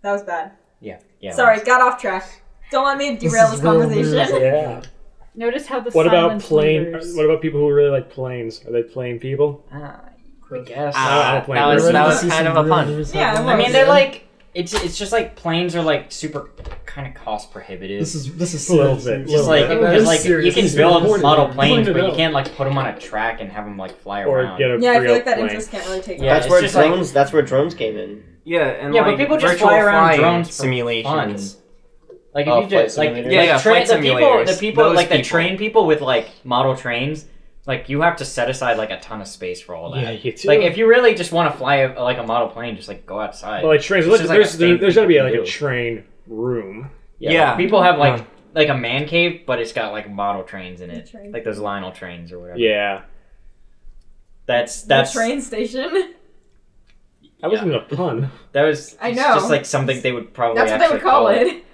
E: That was bad.
A: Yeah. Yeah.
E: Sorry, got off track. Don't let me derail this,
F: is real
E: conversation.
B: Yeah.
H: Notice how the
B: What about
H: silence
B: plane?
H: lingers.
B: What about people who really like planes? Are they plane people?
A: Ah, I guess.
B: Ah,
C: Uh,
B: plane
C: that was that was kind of a
F: real
C: pun.
E: Yeah,
A: I mean, they're like it's it's just like planes are like super kind of cost prohibitive.
F: This is this is
B: A little bit,
A: just like
D: That
A: because like
D: serious.
A: you can build model
D: Point
A: planes, but you can't like put them on a track and have them like fly
B: Or
A: around.
B: get a
E: Yeah, I feel like that
B: plane.
E: interest can't really take
A: Yeah,
G: That's where
A: just like-
G: drones. that's where drones came in.
C: Yeah, and
A: Yeah,
C: like
A: but people just fly around
C: flying
A: drones for
C: simulations.
A: Like if
G: Oh,
A: you just like, like
C: Yeah, yeah,
A: train,
C: flight
A: the people
C: simulators.
A: the people
C: Those
A: like the
C: people.
A: train people with like model trains, like you have to set aside like a ton of space for all that.
B: Yeah, you do.
A: Like if you really just want to fly a, like a model plane, just like go outside.
B: Well, like trains.
A: It's just like
B: there's
A: a thing
B: there's got to be
A: people
B: like a train room.
C: Yeah.
A: people have like
C: Huh.
A: like a man cave, but it's got like model trains in it,
E: Train.
A: like those Lionel trains or whatever.
B: Yeah,
A: that's
E: The
A: that's
E: train station.
B: that wasn't a pun.
A: that was.
E: I know.
A: Just like something they would probably.
E: That's what they
A: actually
E: would call
A: it.
E: it.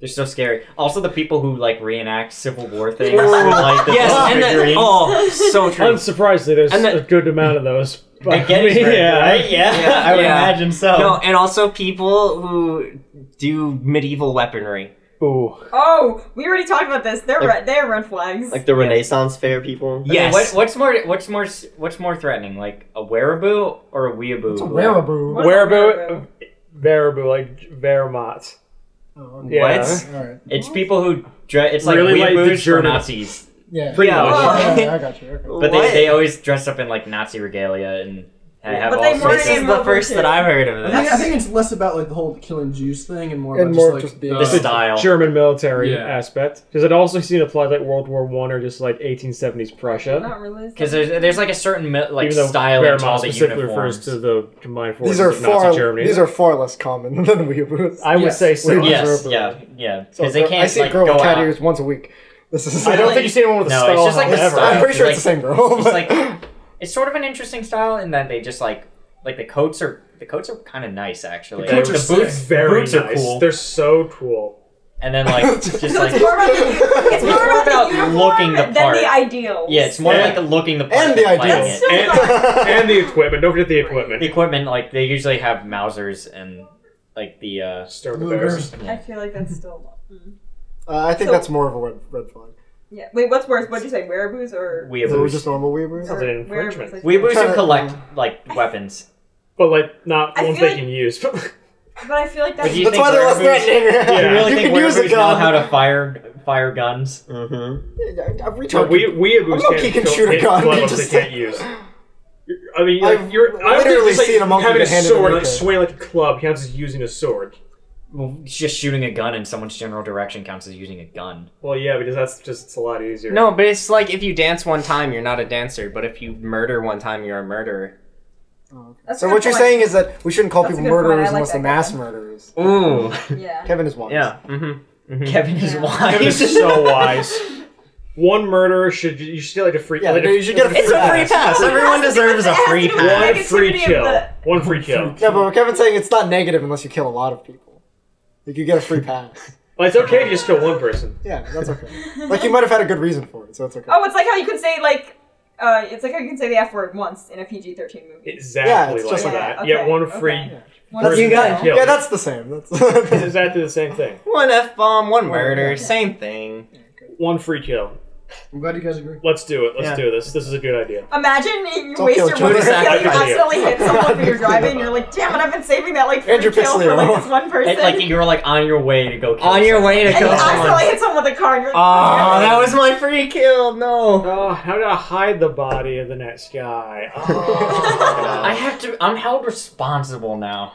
A: They're so scary. Also, the people who like reenact Civil War things with like the
C: Yes,
A: little
C: and then
A: figurines.
C: oh, so true.
B: Unsurprisingly, there's
C: And then-
B: a good amount of those. But
A: At Gettysburg, [LAUGHS]
B: yeah,
A: right? Yeah,
C: Yeah,
A: I would
C: yeah.
A: imagine so.
C: No, and also people who do medieval weaponry.
B: Ooh,
E: Oh, we already talked about this. They're red. They're red flags.
G: Like the Renaissance fair people.
A: Okay,
C: Yes.
A: what, what's more? What's more? What's more threatening? Like a wereaboo or a weeaboo?
F: It's a wearable.
E: What is a
B: Wereaboo, Variable, like Vermont.
F: Oh, okay.
B: Yeah.
C: What?
F: All right.
A: It's people who dress. It's like
B: Really like the
A: for
B: German-
A: Nazis,
F: Yeah.
B: Pretty
C: Yeah,
B: much.
E: well- oh, [LAUGHS]
F: yeah, I got you. Okay.
A: but they, they always dress up in like Nazi regalia and I have
E: But
A: all
E: they
A: sorts
C: This is the first that I've heard of
I: I think, I
C: this.
I: think it's less about like the whole killing Jews thing and more
F: And
I: about
F: more
I: just like
F: just being-
I: the,
A: The style.
B: German military
I: Yeah.
B: aspect. Because it also seen applied like World War One or just like 1870s Prussia.
E: Not really.
A: Because there's there's like a certain mi- like
B: Even though
A: style in all
B: Wehrmacht
A: the
B: specifically
A: uniforms.
B: refers to the combined forces
F: These are
B: of Nazi
F: far.
B: Germany.
F: These are far less common [LAUGHS] than weeaboos.
B: I would
I: Yes.
B: say so.
F: Weeaboos
A: yes,
F: are-
A: yeah, yeah.
F: So
A: Because they can't I
F: see
A: like
F: a girl
A: go
F: with cat
A: out.
F: ears once a week. This is.
B: I don't [LAUGHS] think you've seen anyone with a
A: No,
B: skull
A: it's just like the
B: ever.
A: style.
F: I'm pretty sure it's the same girl.
A: It's like it's sort of an interesting style in that they just like like the coats are the coats are kind of nice actually.
B: The, coats are
A: the boots,
B: sick. very
A: boots
B: nice.
A: are cool.
B: They're so cool.
A: and then like [LAUGHS] just like
E: it's more about the, it's more
A: more
E: about,
A: about
E: the
A: looking the
E: than
A: part.
E: the ideals.
A: yeah, it's more
B: Yeah.
A: like the looking the part
F: And the
A: than playing
F: ideals.
A: it.
B: And, [LAUGHS] and the equipment. Don't forget the equipment.
A: The equipment like they usually have Mausers and like the uh
B: Start with
E: I feel like that's still. Mm.
F: Uh, I think
E: So-
F: that's more of a red, red flag.
E: Yeah. Wait, what's worse? What'd you say? Wearaboos or?
A: weeaboos.
F: So we're just normal weeaboos.
B: Sounds like an
E: or wearaboos,
B: infringement.
E: like-
A: Weeaboos who collect like weapons.
B: But like not
E: I
B: ones
E: feel
B: they
E: like-
B: can use. [LAUGHS]
E: But I feel like that's.
A: do you
F: That's
A: think
F: why they're less
A: wearaboos-
F: threatening.
B: Yeah.
A: You really
F: you
A: think
F: can use a
A: wearaboos know
F: gun.
A: how to fire fire guns?
G: Mm-hmm.
F: Yeah, I'm
B: No, we weeaboos
F: I'm low-key
B: can't,
F: can
B: kill-
F: shoot a
B: hit
F: gun,
B: gloves
F: you
B: they
F: just-
B: can't use. I mean, like,
F: I've
B: you're I don't
F: literally
B: think just,
F: seen a
B: like,
F: monkey
B: having a
F: get handed
B: sword,
F: an
B: like
F: AK.
B: swinging like a club counts as using a sword.
A: Well, just shooting a gun in someone's general direction counts as using a gun.
B: Well, yeah, because that's just it's a lot easier.
C: No, but it's like if you dance one time, you're not a dancer. But if you murder one time, you're a murderer.
E: That's
F: So
E: a good
F: what you're
E: point.
F: saying is that we shouldn't call
E: That's a
F: people
E: good point. I
F: murderers
E: like
F: unless
E: that
F: they're mass murderers.
C: Ooh.
E: Yeah.
F: Kevin is wise.
C: Yeah. Mm-hmm.
A: Kevin is
E: Yeah.
A: wise.
B: Kevin is so wise. One murderer should you should get like a free.
F: Yeah,
B: like
F: you should get a
C: It's a free pass. Everyone deserves a free pass.
B: one free
E: Negativity of
B: kill.
E: the-
B: One free kill.
F: Yeah, but Kevin's saying it's not negative unless you kill a lot of people. Like you get a free [LAUGHS] pass.
B: Well, it's okay if you just kill one person.
F: Yeah, that's okay. [LAUGHS] Like you might have had a good reason for it, so it's okay.
E: Oh, it's like how you could say like, uh, it's like how you can say the F word once in a PG-13 movie.
B: Exactly
F: Yeah, it's
B: like
F: just like
B: that.
E: that.
B: You
E: Okay,
B: get one free.
E: okay. One
F: That's-
B: person
C: you got-
B: killed.
F: yeah, that's the same. [LAUGHS]
B: It's
F: That's
B: exactly the same thing.
C: One f bomb, one murder,
F: yeah.
C: same thing.
B: One free kill.
I: I'm glad you guys agree.
B: Let's do it. Let's
C: Yeah.
B: do this. This is a good idea.
E: Imagine you
F: Don't
E: waste
F: kill
E: your
F: children.
E: one free you
B: Exactly.
E: accidentally hit [LAUGHS] someone when you're driving, and you're like, damn it, I've been saving that like free
F: Andrew
E: kill for like
F: Pixley.
E: this one person.
A: It's like you were like on your way to go kill
C: On your way to
E: and you
C: kill
E: accidentally hit someone with a car, and you're like,
C: Oh, that was my free kill. No.
B: Oh, how to hide the body of the next guy? [LAUGHS] Oh.
A: I have to. I'm held responsible now.